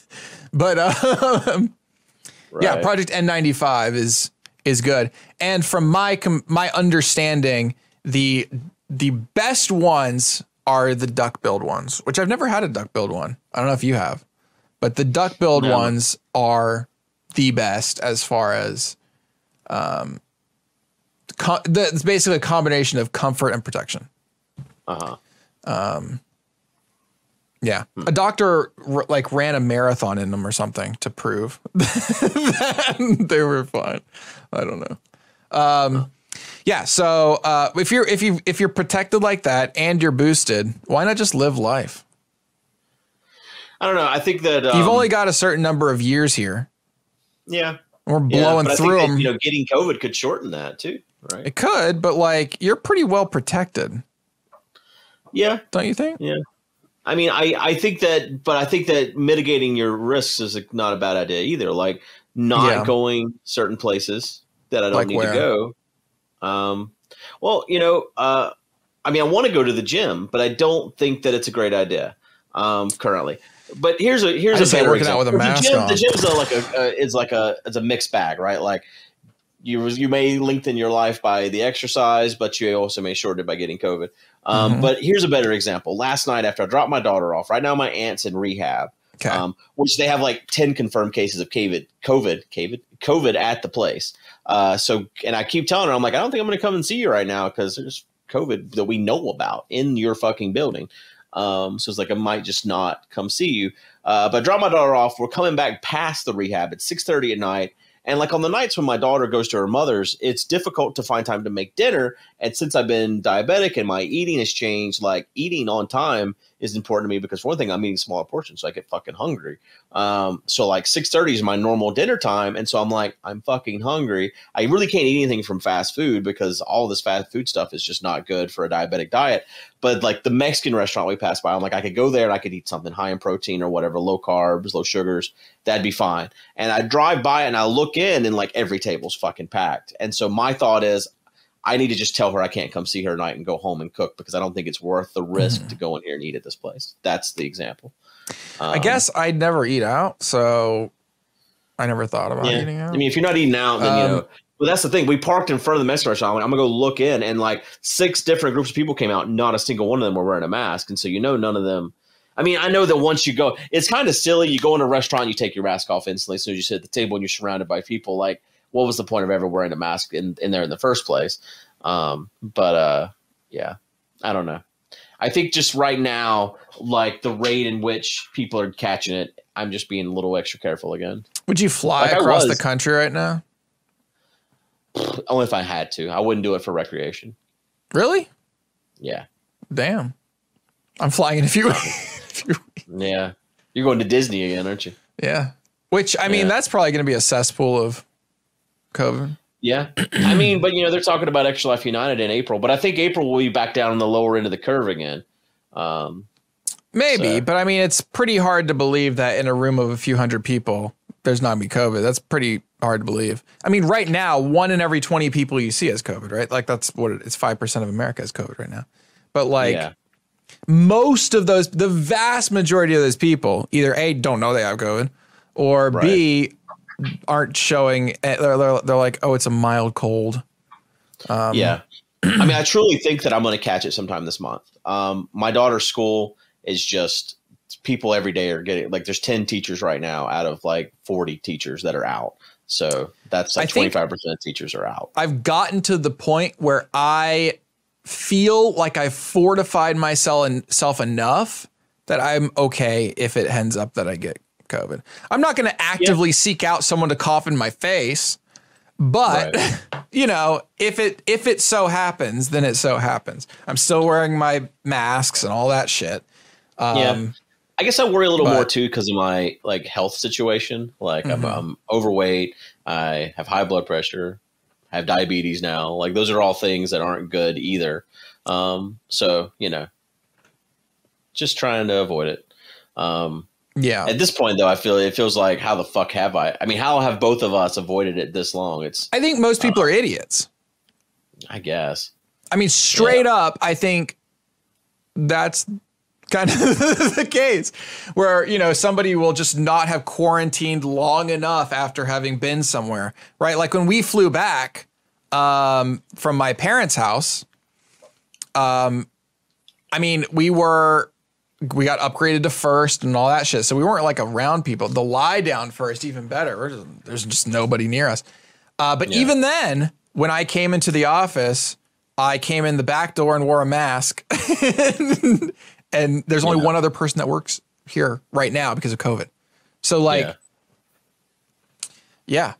But um yeah, Project N95 is is good. And from my com- my understanding, the the best ones are the duckbill ones, which I've never had a duckbill one. I don't know if you have. But the duckbill No. ones are the best as far as um co- the, it's basically a combination of comfort and protection. uh-huh. Yeah, a doctor r- like ran a marathon in them or something to prove that they were fine. I don't know. Um, yeah, so uh, if you're if you if you're protected like that and you're boosted, why not just live life? I don't know. I think that um, You've only got a certain number of years here. yeah, We're yeah, blowing I through think that, them. you know, getting COVID could shorten that too, right? it could, but like you're pretty well protected, Yeah, don't you think? yeah. I mean, I, I think that, but I think that mitigating your risks is not a bad idea either. Like not Yeah. going certain places that I don't Like need where? to go. Um, well, you know, uh, I mean, I want to go to the gym, but I don't think that it's a great idea. um, currently. But here's a here's a better working out with a mask the gym, on. The gym's a, like a uh, is like a it's a mixed bag, right? Like you you may lengthen your life by the exercise, but you also may shorten it by getting COVID. Um, Mhm. But here's a better example. Last night, after I dropped my daughter off, right now my aunt's in rehab, Okay. um, which they have like ten confirmed cases of COVID, COVID, COVID, COVID at the place. Uh, so, and I keep telling her, I'm like, I don't think I'm going to come and see you right now because there's COVID that we know about in your fucking building. Um, so it's like I might just not come see you. Uh, but I drop my daughter off. We're coming back past the rehab at six thirty at night. And like on the nights when my daughter goes to her mother's, it's difficult to find time to make dinner. And since I've been diabetic and my eating has changed, like eating on time is important to me because for one thing, I'm eating smaller portions, so I get fucking hungry. Um, so like six thirty is my normal dinner time, and so I'm like, I'm fucking hungry. I really can't eat anything from fast food because all this fast food stuff is just not good for a diabetic diet. But like the Mexican restaurant we passed by, I'm like, I could go there and I could eat something high in protein or whatever, low carbs, low sugars. That'd be fine. And I drive by and I look in and like every table's fucking packed. And so my thought is, I need to just tell her I can't come see her tonight and go home and cook because I don't think it's worth the risk Mhm. to go in here and eat at this place. That's the example. I Um, guess I'd never eat out, so I never thought about Yeah. eating out. I mean, if you're not eating out, then you Um, know. But that's the thing. We parked in front of the Mexican restaurant. I'm, I'm gonna go look in, and like six different groups of people came out. Not a single one of them were wearing a mask, and so you know none of them. I mean, I know that once you go, it's kind of silly. You go in a restaurant, you take your mask off instantly as soon as you sit at the table, and you're surrounded by people. Like, what was the point of ever wearing a mask in, in there in the first place? Um, but uh, yeah, I don't know. I think just right now, like the rate in which people are catching it, I'm just being a little extra careful again. Would you fly Like across the country right now? Only if I had to. I wouldn't do it for recreation. Really? Yeah. Damn. I'm flying in a few. Yeah. You're going to Disney again, aren't you? yeah. Which I mean, Yeah. that's probably going to be a cesspool of COVID. Yeah. I mean, but you know, they're talking about Extra Life United in April, but I think April will be back down on the lower end of the curve again. Um, Maybe, So- but I mean, it's pretty hard to believe that in a room of a few hundred people, there's not be COVID. That's pretty hard to believe. I mean, right now, one in every 20 people you see has COVID, right? Like that's what it, it's 5% of America has COVID right now. But like yeah. most of those, the vast majority of those people either A, don't know they have COVID, or B, aren't showing, eh, they're, they're, they're like, oh, it's a mild cold. Um, yeah. I mean, I truly think that I'm going to catch it sometime this month. Um, my daughter's school is just people every day are getting like there's 10 teachers right now out of like 40 teachers that are out. So that's like 25% of teachers are out. I've gotten to the point where I feel like I've fortified myself en- self enough that I'm okay if it ends up that I get COVID. I'm not going to actively seek out someone to cough in my face, but Right. you know, if it if it so happens, then it so happens. I'm still wearing my masks and all that shit. Um, Yeah. I guess I worry a little but- more too because of my like health situation. Like I'm, Mhm. I'm overweight. I have high blood pressure. I have diabetes now. Like those are all things that aren't good either. Um, so you know, just trying to avoid it. Um, Yeah. at this point, though, I feel it feels like how the fuck have I? I mean, how have both of us avoided it this long? It's I think most people are idiots. I guess. I mean, straight up, I think that's kind of the case where, you know, somebody will just not have quarantined long enough after having been somewhere, right? Like when we flew back um, from my parents' house, um, I mean, we were, we got upgraded to first and all that shit. So we weren't like around people. The lie down first, even better. We're just- there's just nobody near us. Uh, but Yeah. even then, when I came into the office, I came in the back door and wore a mask. and there's only Yeah. one other person that works here right now because of COVID. So, like, yeah. yeah.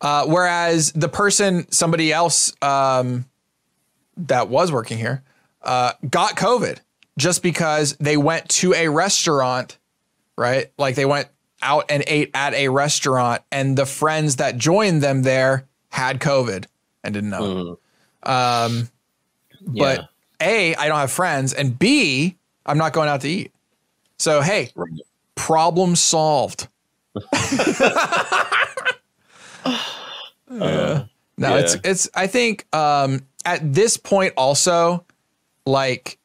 Uh, whereas the person, somebody else um, that was working here, uh, got COVID just because they went to a restaurant, right? Like they went out and ate at a restaurant, and the friends that joined them there had COVID and didn't know. Mhm. Um, Yeah. but A, I don't have friends, and B, I'm not going out to eat. So, hey, Right. problem solved. Uh, No, it's it's I think um at this point also like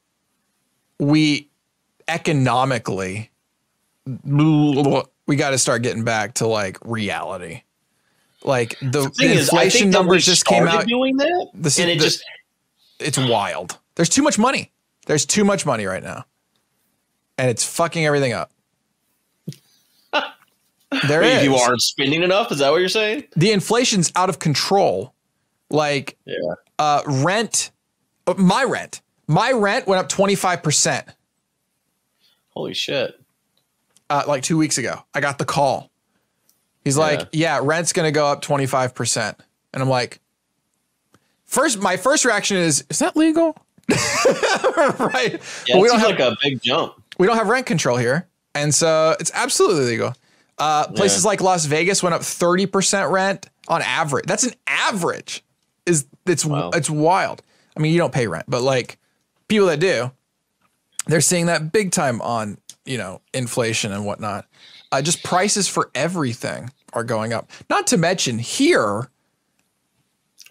we economically, we got to start getting back to like reality. Like the, the is, inflation we numbers just came out. doing that, is and it the- just It's wild. There's too much money. There's too much money right now, and it's fucking everything up. There is. you aren't spending enough. Is that what you're saying? the inflation's out of control. Like Yeah. uh, rent, uh, my rent, my rent went up 25%. Holy shit. uh, like two weeks ago. I got the call. He's like, yeah, rent's going to go up 25%. And I'm like, first, my first reaction is, is that legal? right. Yeah, we don't have, like a big jump. we don't have rent control here. And so it's absolutely legal. Uh, places like Las Vegas went up 30% rent on average. That's an average. Is it's Wow. it's wild. I mean, you don't pay rent, but like people that do, they're seeing that big time on, you know, inflation and whatnot. Uh, just prices for everything are going up. Not to mention here,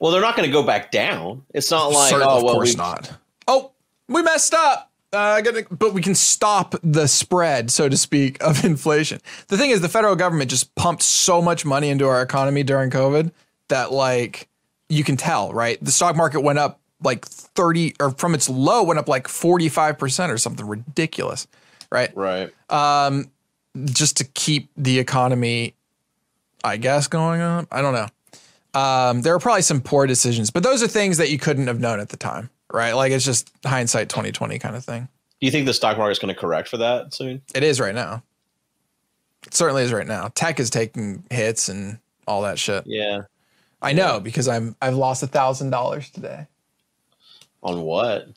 Well, they're not going to go back down. It's not like Certainly, oh of well, course we not. Oh, we messed up. Uh, gonna, but we can stop the spread, so to speak, of inflation. The thing is, the federal government just pumped so much money into our economy during COVID that, like, you can tell, right? The stock market went up like 30, or from its low, went up like 45% or something ridiculous, right? right. Um, just to keep the economy, I guess, going on. I don't know. Um, there are probably some poor decisions, but those are things that you couldn't have known at the time, right? Like it's just hindsight 2020 kind of thing. Do you think the stock market's going to correct for that soon? It is right now. It certainly is right now. Tech is taking hits and all that shit. Yeah. I know because I'm I've lost a thousand dollars today, On what?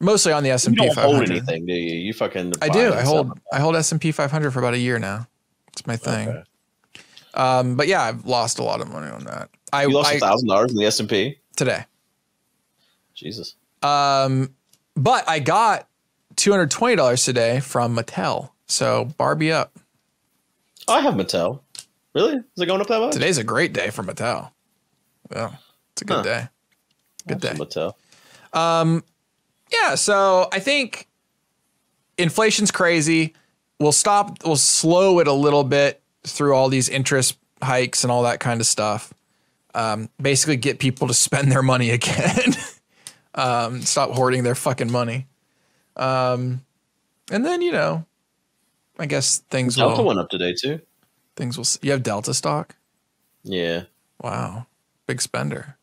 mostly on the S and P. don't 500. hold anything, do you? You fucking. I do. I hold I hold S and P 500 for about a year now. It's my thing. Okay. Um, but yeah, I've lost a lot of money on that. I, You lost thousand dollars in the S and P. today. Jesus. Um, but I got two hundred twenty dollars today from Mattel. So Barbie up. Oh, I have Mattel. Really? Is it going up that much? Today's a great day for Mattel. Yeah, it's a good Huh. day. Good day. some Mattel. Yeah. So I think inflation's crazy. We'll stop. We'll slow it a little bit through all these interest hikes and all that kind of stuff. Um, basically, get people to spend their money again. um, stop hoarding their fucking money. Um, and then you know, I guess things Delta will went up today too. things will. You have Delta stock. Yeah. Wow, big spender.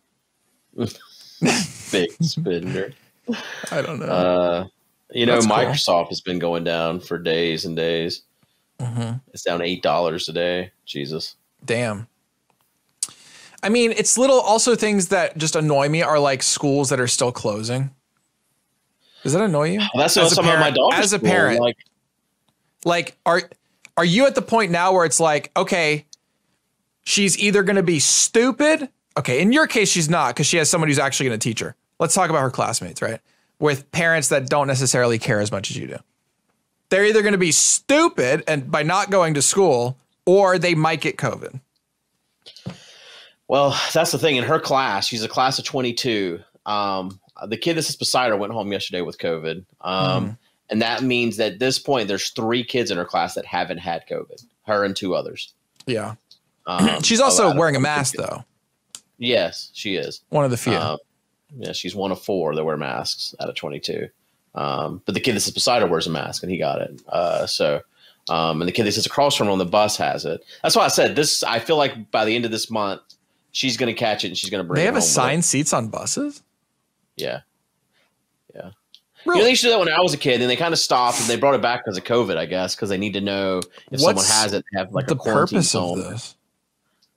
Big spender. I don't know. Uh, you know, That's cool. Microsoft has been going down for days and days. Mhm. It's down eight dollars today. Jesus. Damn. I mean, it's little also things that just annoy me are like schools that are still closing. Does that annoy you? Well, that's As a some of my parent- daughter's as a school, parent, Like, Like, are are you at the point now where it's like, okay, she's either going to be stupid. Okay, in your case, she's not because she has somebody who's actually going to teach her. Let's talk about her classmates, right? With parents that don't necessarily care as much as you do. They're either going to be stupid and by not going to school, or they might get COVID. well, that's the thing. In her class, she's a class of twenty-two. Um, the kid that sits beside her went home yesterday with COVID. Um, Mm-hmm. and that means that at this point, there's three kids in her class that haven't had COVID. Her and two others. Yeah. Um, She's also wearing a 22 mask, though. Yes, she is. One of the few. Um, yeah, she's one of four that wear masks out of 22. Um, but the kid that sits beside her wears a mask and he got it. Uh, so, um, and the kid that sits across from her on the bus has it. That's why I said this. I feel like by the end of this month, she's going to catch it and she's going to bring they it have assigned seats on buses. Yeah. Yeah. Really? You know, they used to do that when I was a kid, and they kind of stopped, and they brought it back because of COVID, I guess, because they need to know if someone has it, they have like the a purpose of this?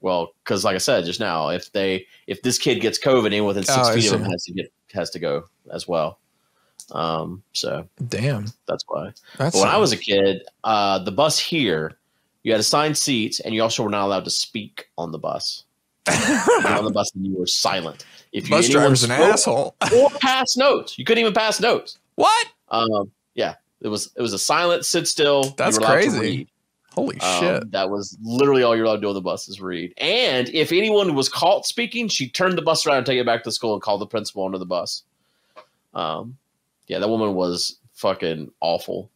Well, because like I said just now, if they if this kid gets COVID, anyone within six Oh, feet of him has to get has to go as well. Um, so Damn. that's why. That's when I was a kid, uh, the bus here, you had assigned seats, and you also were not allowed to speak on the bus. On the bus, and you were silent. If you bus driver's an asshole. or pass notes, you couldn't even pass notes. what? Um, yeah, it was it was a silent sit still. That's crazy. Holy Um, shit. That was literally all you're allowed to do on the bus is read. And if anyone was caught speaking, she turned the bus around and take it back to school and called the principal under the bus. Um, yeah, that woman was fucking awful.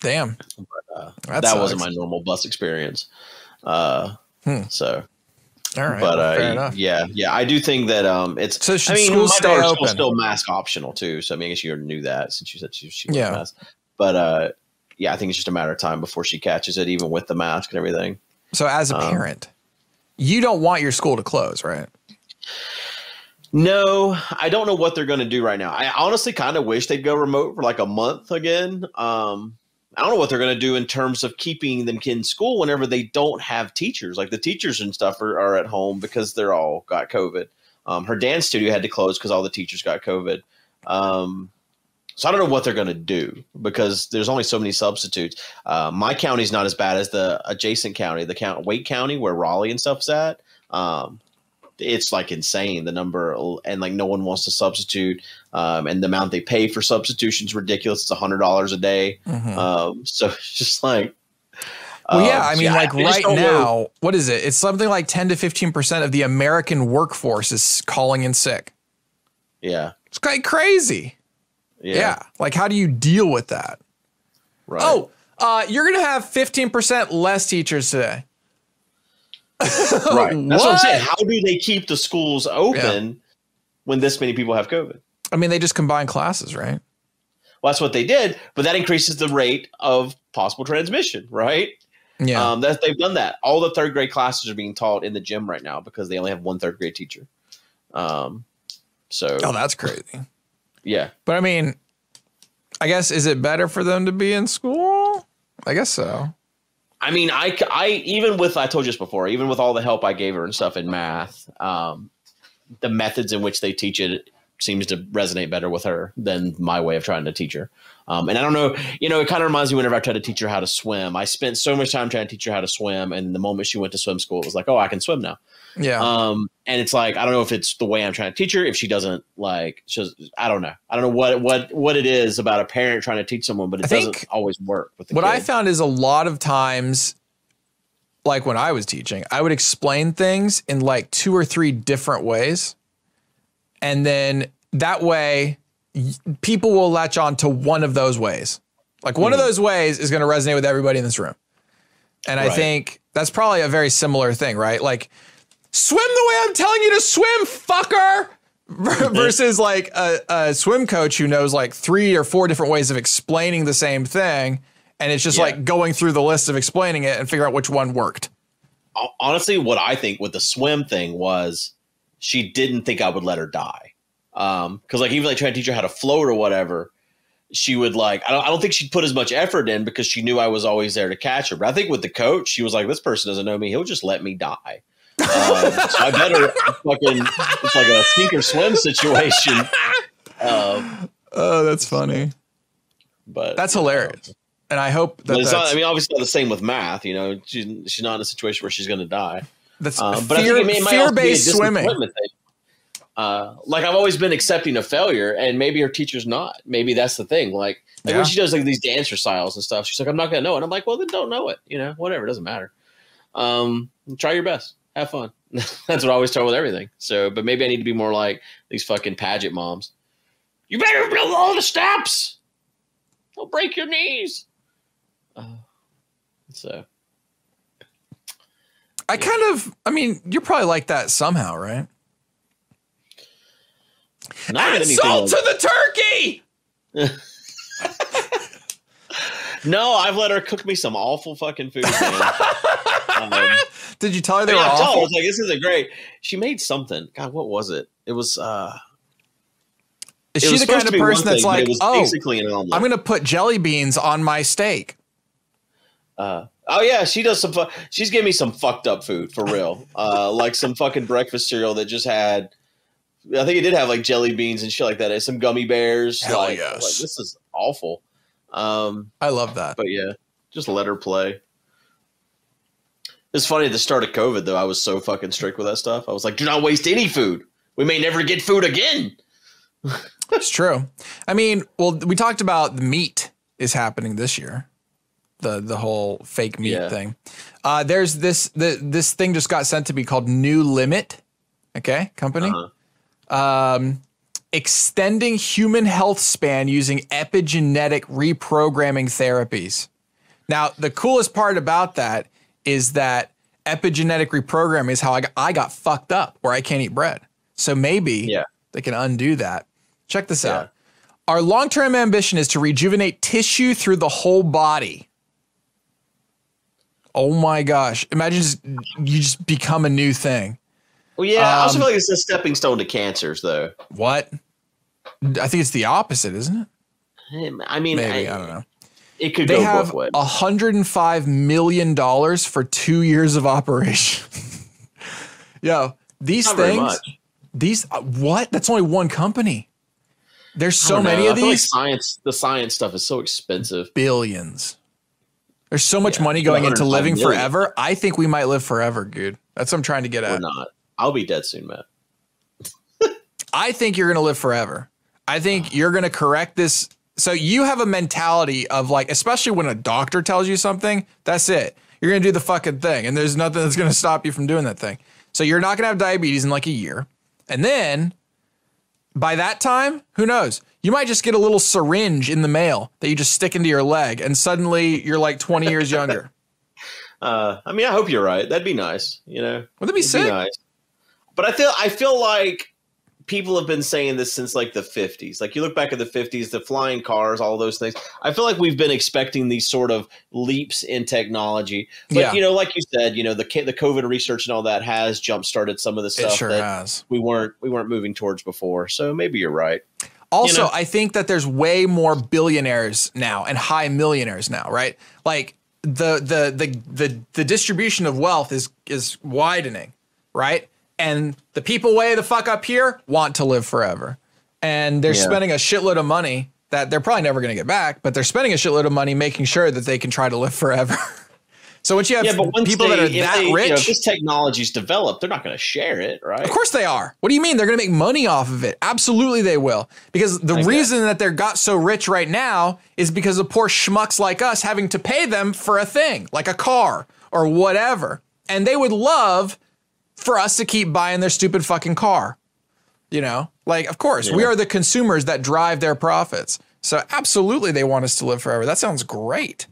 Damn. Uh, That that, wasn't my normal bus experience. Uh, Hmm. So, All right. but well, fair uh, enough. yeah, yeah, I do think that um, it's. So I mean, my daughter's still, still mask optional too. So I mean, I guess you already knew that since you said she, she was Yeah. mask. But uh, yeah, I think it's just a matter of time before she catches it, even with the mask and everything. So as a Um, parent, you don't want your school to close, right? No, I don't know what they're going to do right now. I honestly kind of wish they'd go remote for like a month again. Um, I don't know what they're going to do in terms of keeping them in school whenever they don't have teachers. Like the teachers and stuff are, are at home because they're all got COVID. Um, her dance studio had to close because all the teachers got COVID. Um, so I don't know what they're going to do because there's only so many substitutes. Uh, my county's not as bad as the adjacent county, the count Wake County where Raleigh and stuff's at. Um, it's like insane the number and like no one wants to substitute um, and the amount they pay for substitutions ridiculous it's a hundred dollars a day Mhm. um, so it's just like well, yeah. um, I mean, like right now, know. what is it? It's something like 10 to 15% of the American workforce is calling in sick. yeah It's quite crazy. Yeah, Yeah. Like, how do you deal with that? right Oh, uh, you're going to have 15% less teachers today. right that's what i'm saying how do they keep the schools open when this many people have covid I mean, they just combine classes, right? well that's what they did but that increases the rate of possible transmission right Yeah. um, that they've done that all the third grade classes are being taught in the gym right now because they only have one third grade teacher um, so oh, that's crazy. Yeah But I mean, I guess, is it better for them to be in school? I guess so. I mean, I, I even with I told you this before, even with all the help I gave her and stuff in math, um, the methods in which they teach it seems to resonate better with her than my way of trying to teach her. Um, and I don't know, you know, it kind of reminds me whenever I tried to teach her how to swim. I spent so much time trying to teach her how to swim, and the moment she went to swim school, it was like, oh, I can swim now. Yeah. Um, and it's like I don't know if it's the way I'm trying to teach her. If she doesn't like, she's, I don't know. I don't know what what what it is about a parent trying to teach someone, but it I doesn't always work with the what kid. I found is a lot of times, like when I was teaching, I would explain things in like two or three different ways. And then that way, people will latch on to one of those ways. Like one of those ways is going to resonate with everybody in this room. And I think that's probably a very similar thing, right? Like, swim the way I'm telling you to swim, fucker. Versus like a, a swim coach who knows like three or four different ways of explaining the same thing. And it's just Yeah. like going through the list of explaining it and figure out which one worked. Honestly, what I think with the swim thing was she didn't think I would let her die. Um, cause like even like trying to teach her how to float or whatever, she would like, I don't, I don't think she'd put as much effort in because she knew I was always there to catch her. But I think with the coach, she was like, this person doesn't know me. He'll just let me die. Um, so I better fucking, it's like a sink or swim situation. Um, Oh, that's funny. but That's hilarious. And I hope that that's, not, I mean, obviously not the same with math, you know, she's, she's not in a situation where she's going to die. that's Um, but fear, I think it may, might also be a fear-based swimming. thing. Uh, like I've always been accepting of failure, and maybe her teacher's not. Maybe that's the thing. Like, like Yeah. when she does like these dance styles and stuff, she's like, "I'm not gonna know it." I'm like, "Well, then don't know it. You know, whatever. It doesn't matter. Um, try your best. Have fun." that's what I always tell with everything. So, but maybe I need to be more like these fucking pageant moms. You better build all the steps. They'll break your knees. Uh, so I kind of, I mean, you're probably like that somehow, right? not Add salt to the turkey. No, I've let her cook me some awful fucking food. Um, Did you tell her they yeah, were I her, I awful? was like, "This isn't great." She made something. God, what was it? It was. uh Is she the kind of person that's thing, like, oh, basically an omelet. I'm going to put jelly beans on my steak? Uh, oh yeah, she does some. Fu- she's giving me some fucked up food for real. Uh, like some fucking breakfast cereal that just had. I think it did have like jelly beans and shit like that. And some gummy bears. Hell like, yes. like, this is awful. Um, I love that. but yeah, just let her play. It's funny at the start of COVID though. I was so fucking strict with that stuff. I was like, do not waste any food. We may never get food again. That's true. I mean, well, we talked about the meat is happening this year. The the whole fake meat Yeah. thing. Uh, there's this the this thing just got sent to me called NewLimit. Okay, company. Uh-huh. Um, extending human health span using epigenetic reprogramming therapies. Now, the coolest part about that is that epigenetic reprogramming is how I got, I got fucked up where I can't eat bread. So maybe Yeah. they can undo that. Check this Yeah. out. Our long term ambition is to rejuvenate tissue through the whole body. Oh my gosh. Imagine just, you just become a new thing. Well, yeah. I also Um, feel like it's a stepping stone to cancers, though. What? I think it's the opposite, isn't it? I mean, Maybe. I, I don't know. It could They go have both ways. $105 million for two years of operation. Yo, these Not things, these, uh, what? That's only one company. There's so many know. of feel like these. science, the science stuff is so expensive. billions. There's so much Yeah, money going into living million. forever. I think we might live forever, dude. That's what I'm trying to get at. Or at. not. I'll be dead soon, Matt. I think you're going to live forever. I think you're going to correct this. So you have a mentality of like, especially when a doctor tells you something, that's it. You're going to do the fucking thing. And there's nothing that's going to stop you from doing that thing. So you're not going to have diabetes in like a year. And then by that time, who knows? You might just get a little syringe in the mail that you just stick into your leg. And suddenly you're like 20 years younger. Uh, I mean, I hope you're right. That'd be nice. You know, Would that be It'd sick? nice. But I feel I feel like people have been saying this since like the 50s. Like you look back at the 50s, the flying cars, all those things. I feel like we've been expecting these sort of leaps in technology. But Yeah. you know, like you said, you know, the the COVID research and all that has jump started some of the stuff sure that has. we weren't we weren't moving towards before. So maybe you're right. Also, know? I think that there's way more billionaires now and high millionaires now, right? Like the the the the the distribution of wealth is is widening, right? And the people way the fuck up here want to live forever. And they're Yeah. spending a shitload of money that they're probably never going to get back, but they're spending a shitload of money making sure that they can try to live forever. so once you have Yeah, people they, that are that they, rich, you know, if this technology's developed, they're not going to share it, right? Of course they are. What do you mean? They're going to make money off of it. Absolutely they will. Because the I guess. reason that they're got so rich right now is because of poor schmucks like us having to pay them for a thing, like a car or whatever. And they would love for us to keep buying their stupid fucking car. You know? Like, of course, we are the consumers that drive their profits. So absolutely they want us to live forever. That sounds great.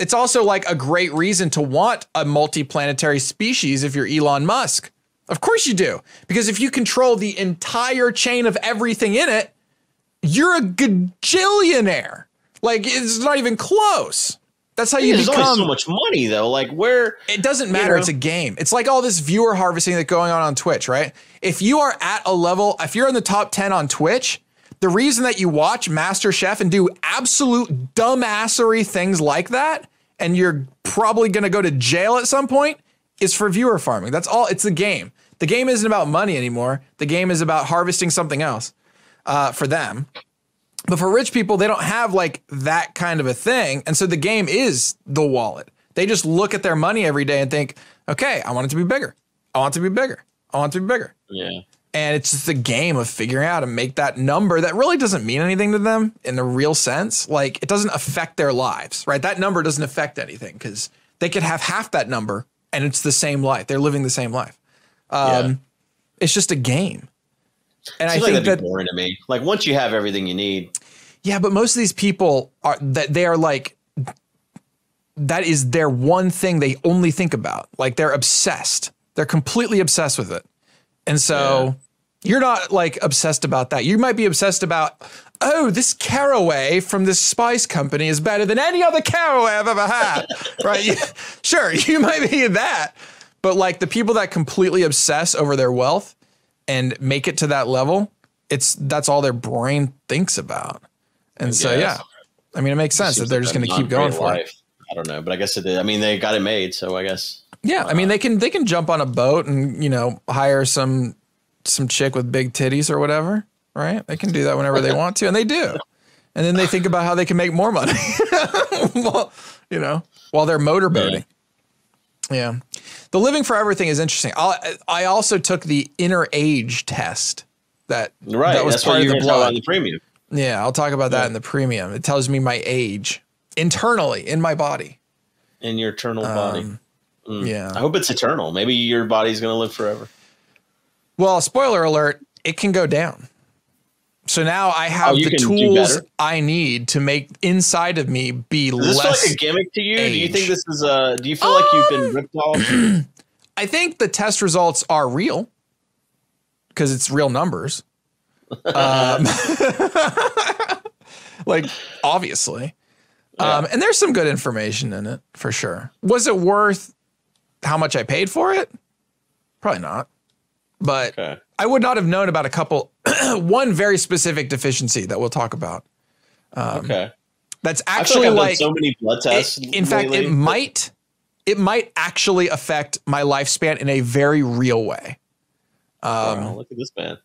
It's also like a great reason to want a multiplanetary species if you're Elon Musk. Of course you do. Because if you control the entire chain of everything in it, you're a gajillionaire. Like it's not even close. That's how you There's only become. so much money though. Like where It doesn't matter. know? It's a game. It's like all this viewer harvesting that's going on on Twitch, right? If you are at a level, if you're in the top 10 on Twitch, the reason that you watch Master Chef and do absolute dumbassery things like that, and you're probably going to go to jail at some point, is for viewer farming. That's all. It's the game. The game isn't about money anymore. The game is about harvesting something else uh, for them. But for rich people, they don't have like that kind of a thing. And so the game is the wallet. They just look at their money every day and think, okay, I want it to be bigger. I want it to be bigger. I want it to be bigger. Yeah. And it's just a game of figuring out and make that number that really doesn't mean anything to them in the real sense. Like it doesn't affect their lives, right? That number doesn't affect anything because they could have half that number and it's the same life. They're living the same life. Um, yeah. It's just a game. And I think like that'd that be boring to me. Like once you have everything you need, Yeah, but most of these people are that they are like that is their one thing they only think about. Like they're obsessed. They're completely obsessed with it. And so you're not like obsessed about that. You might be obsessed about, oh, this caraway from this spice company is better than any other caraway I've ever had. right? You- sure, you might be that. But like the people that completely obsess over their wealth and make it to that level, it's that's all their brain thinks about. And so guess. yeah. I mean it makes sense that they're like just going to keep going for it. I don't know, but I guess it. I mean, they got it made, so I guess. Yeah, I mean uh, they can they can jump on a boat and you know hire some some chick with big titties or whatever, right? They can do that whenever they want to, and they do. And then they think about how they can make more money, well, you know, while they're motorboating. Yeah. The living forever thing is interesting. I I also took the inner age test that Right. that was that's part of the going to talk about blood. the premium. Yeah, I'll talk about that Yeah. in the premium. It tells me my age internally in my body. in your eternal body. Um, Mm. Yeah. I hope it's eternal. Maybe your body's going to live forever. Well, spoiler alert, it can go down. So now I have Oh, the tools? I need to make inside of me be Does this less. like a gimmick to you? Do you think this is a? Do you feel like you've been ripped off? I think the test results are real because it's real numbers. Um, like obviously, um, and there's some good information in it for sure. Was it worth how much I paid for it? Probably not. But Okay. I would not have known about a couple, one very specific deficiency that we'll talk about. Um, okay. That's I actually like I've like, done so many blood tests. it- in fact, it might, it might actually affect my lifespan in a very real way. Um, wow, look at this man.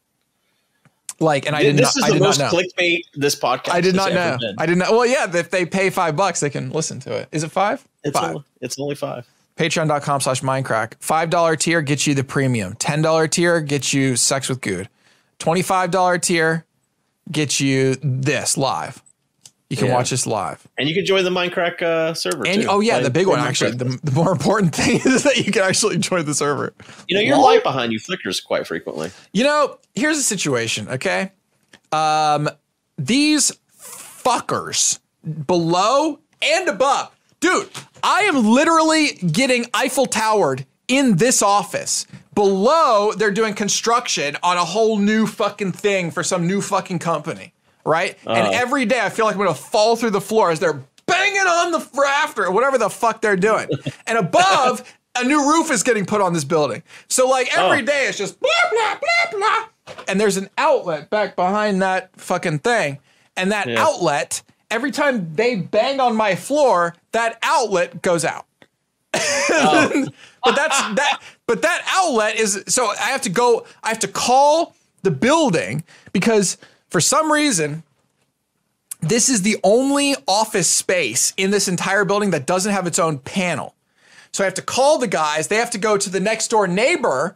Like, and I did this not, is the most clickbait this podcast. I did not know. I did not. Well, yeah, if they pay five bucks, they can listen to it. Is it five? It's five. only, it's only five. Patreon.com slash Mindcrack. $5 tier gets you the premium. $10 tier gets you Sex with Guude. $25 tier gets you this live. You can Yeah. watch this live. And you can join the Minecraft uh, server And too. oh yeah, the big one actually. The, the more important thing is that you can actually join the server. you know, your What? light behind you flickers quite frequently. You know, here's the situation, okay? Um, these fuckers below and above. Dude, I am literally getting Eiffel Towered in this office. Below, they're doing construction on a whole new fucking thing for some new fucking company, right? and Uh. every day I feel like I'm gonna fall through the floor as they're banging on the rafter or whatever the fuck they're doing. and above, a new roof is getting put on this building. So like every Oh. day it's just blah blah blah blah. And there's an outlet back behind that fucking thing. And that Yeah. outlet, every time they bang on my floor, that outlet goes out. Oh. But that's that but that outlet is so I have to go I have to call the building because for some reason this is the only office space in this entire building that doesn't have its own panel. So I have to call the guys. They have to go to the next door neighbor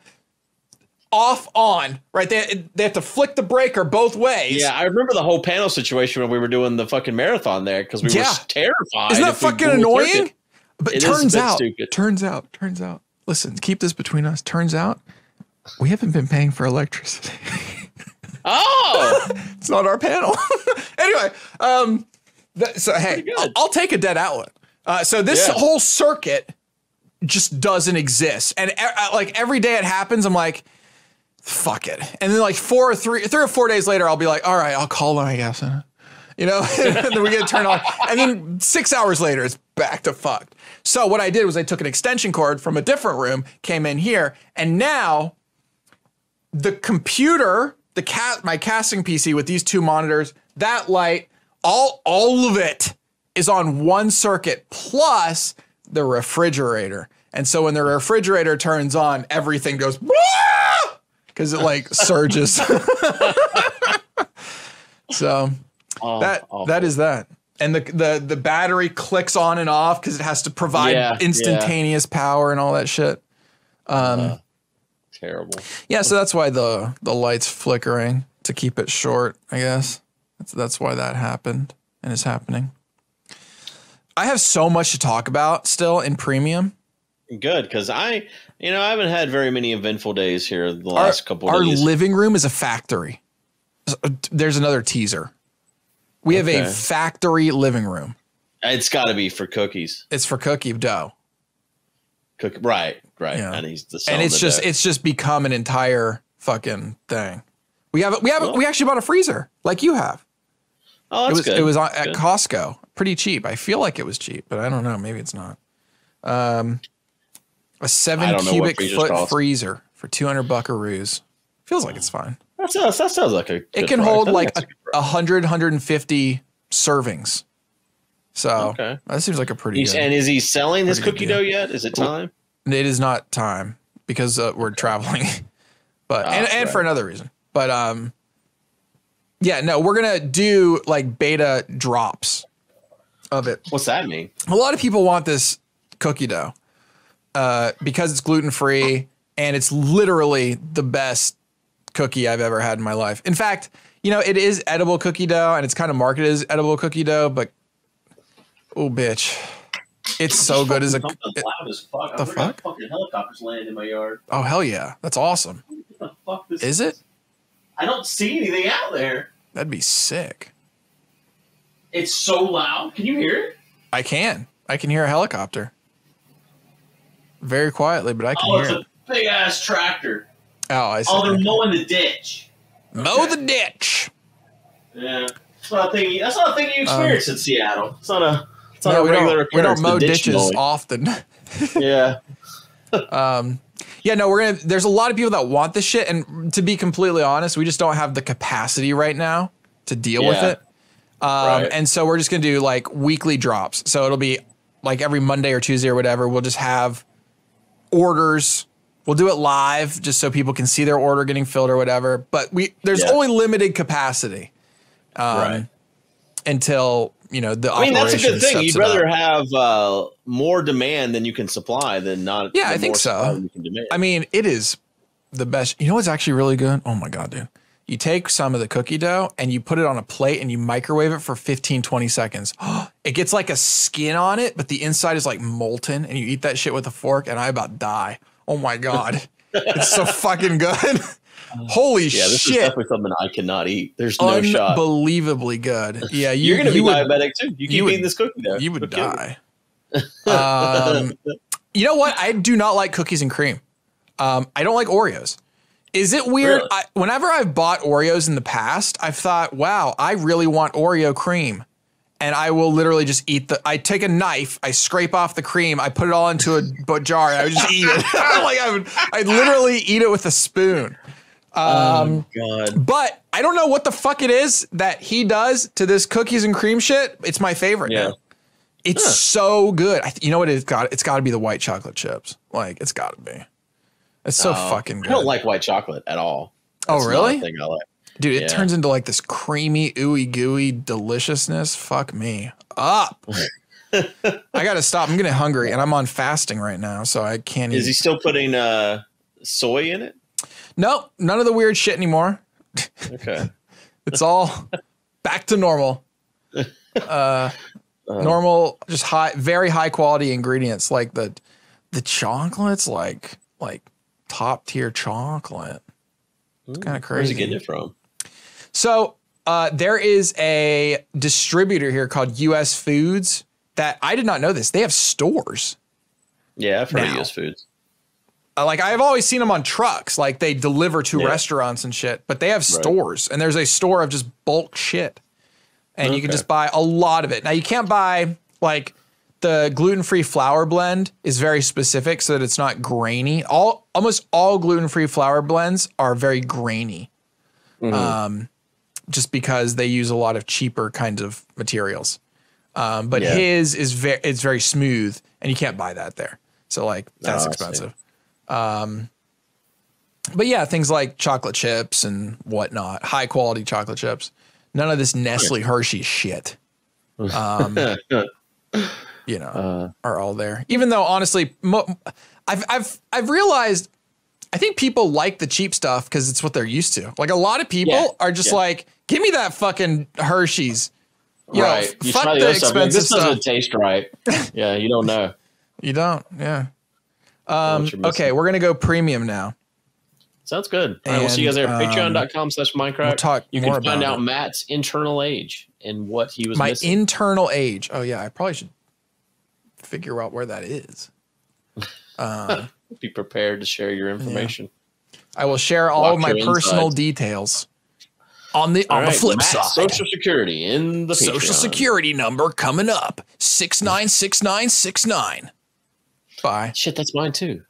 off on, right? They, they have to flick the breaker both ways. Yeah, I remember the whole panel situation when we were doing the fucking marathon there because we Yeah. were terrified. Isn't that fucking annoying? circuit. But It turns out, stupid. turns out, turns out. Listen, keep this between us. Turns out we haven't been paying for electricity. Oh, it's not our panel. anyway, um, th- so hey. I'll, I'll take a dead outlet. Uh, so this Yeah. whole circuit just doesn't exist, and uh, like every day it happens, I'm like, fuck it. And then like four or three, three or four days later, I'll be like, all right, I'll call them, I guess. You know, and then we get turned on, and then six hours later, it's back to fucked. So what I did was I took an extension cord from a different room, came in here, and now the computer, the cat, my casting PC with these two monitors, that light, all all of it is on one circuit plus the refrigerator. And so when the refrigerator turns on, everything goes because it like surges. so Oh, that awful. that is that. And the the the battery clicks on and off because it has to provide Yeah, yeah. instantaneous power and all that shit. Um, uh, terrible. Yeah, so that's why the the light's flickering to keep it short, I guess. That's that's why that happened and is happening. I have so much to talk about still in premium. Good because I, you know, I haven't had very many eventful days here the Our, last couple our days. living room is a factory. There's another teaser. We have a factory living room. it's got to be for cookies. It's for cookie dough. Cook, right, right. Yeah. And he's the and it's just it's just become an entire fucking thing. We have we have Well- we actually bought a freezer like you have. oh, it that's was good. it was on, at Good. Costco, pretty cheap. I feel like it was cheap, but I don't know. Maybe it's not. Um, a seven I don't know what cubic foot cost. freezer for two hundred buckaroos. Feels like it's fine. That sounds, that sounds like a. It can price. hold like a, good 100, 150 servings. So Okay. that seems like a pretty He's, good. and is he selling his cookie deal. dough yet? Is it time? it is not time because uh, we're traveling, but Ah, and, and for another reason. But um, yeah, no, we're gonna do like beta drops of it. What's that mean? A lot of people want this cookie dough uh, because it's gluten free and it's literally the best cookie I've ever had in my life. In fact, you know, it is edible cookie dough and it's kind of marketed as edible cookie dough, but oh, bitch. It's so good as a. Loud as fuck. the fuck? Fucking helicopters land in my yard. Oh, hell yeah. That's awesome. The fuck this Is it? I don't see anything out there. That'd be sick. It's so loud. Can you hear it? I can. I can hear a helicopter. Very quietly, but I can Oh, hear it's it. a big ass tractor. Oh, I see. Oh, they're mowing the ditch. Mow the ditch. Yeah, that's not a thing. You, that's not a thing you experience in Seattle. It's not a. It's not Um, No, a we regular don't, we don't mow ditch ditches mowing. often. Yeah. um. Yeah, no, we're gonna. There's a lot of people that want this shit, and to be completely honest, we just don't have the capacity right now to deal with Yeah. it. Um, Right. And so we're just gonna do like weekly drops. So it'll be like every Monday or Tuesday or whatever. We'll just have orders. We'll do it live just so people can see their order getting filled or whatever. But we there's Yeah. only limited capacity right. until you know the I mean, that's a good thing. You'd rather up. have uh, more demand than you can supply than not. Yeah, I think so. supply than you can demand. I mean, it is the best. You know what's actually really good? Oh my God, dude. You take some of the cookie dough and you put it on a plate and you microwave it for 15, 20 seconds. it gets like a skin on it, but the inside is like molten and you eat that shit with a fork and I about die. Oh my God. it's so fucking good. Holy shit. yeah, this is definitely something I cannot eat. There's no shot. Unbelievably good. Yeah, you, You're gonna you be would, diabetic too. You keep you would- eating this cookie dough. you would It'll die. um, you know what? I do not like cookies and cream. Um, I don't like Oreos. Is it weird? Really? I, whenever I've bought Oreos in the past, I've thought, wow, I really want Oreo cream. And I will literally just eat the. I take a knife, I scrape off the cream, I put it all into a jar, and I would just eat it. like I would, I'd literally eat it with a spoon. Oh um, God. But I don't know what the fuck it is that he does to this cookies and cream shit. It's my favorite. Yeah. It's so good. I th- you know what it's got? It's got to be the white chocolate chips. Like it's got to be. It's so Oh, fucking good. I don't like white chocolate at all. Oh, That's not really? thing I like. Dude, it yeah. turns into like this creamy, ooey gooey deliciousness. Fuck me up. I gotta stop. I'm getting hungry, and I'm on fasting right now, so I can't Is eat. he still putting uh, soy in it? nope, none of the weird shit anymore. Okay. It's all back to normal. Uh, normal, just high, very high quality ingredients like the the chocolates, like like top tier chocolate. It's kind of crazy. Where's he crazy. getting it from? So uh, there is a distributor here called U.S. Foods that I did not know this. They have stores. Yeah, I've heard Now. of US Foods. Uh, like I've always seen them on trucks, like they deliver to Yeah. restaurants and shit. But they have stores, and there's a store of just bulk shit, and you can just buy a lot of it. Now you can't buy like the gluten-free flour blend is very specific, so that it's not grainy. All almost all gluten-free flour blends are very grainy, Mm-hmm. um, just because they use a lot of cheaper kinds of materials. Um, but Yeah. his is very it's very smooth, and you can't buy that there. So like that's Oh, expensive. Um, but yeah, things like chocolate chips and whatnot, high quality chocolate chips. None of this Nestle Hershey shit. You know, Uh, are all there. Even though honestly, mo- I've I've I've realized. I think people like the cheap stuff because it's what they're used to. Like a lot of people Yeah, are just yeah. like, "Give me that fucking Hershey's." You know, right. You fuck the the other stuff. Like, this stuff. doesn't taste right. Yeah, you don't know. You don't, yeah. Um, okay, we're gonna go premium now. Sounds good. All right, we'll see you guys there. And, um, Patreon.com slash Mindcrack. we'll talk you more can find about out it. Matt's internal age and what he was My missing. internal age. Oh yeah, I probably should figure out where that is. Um, Be prepared to share your information. I will share all of my personal details on the All on the flip Matt's side. Social Security in the Social Patreon. security number coming up six nine six nine six nine. Bye. Shit, that's mine too.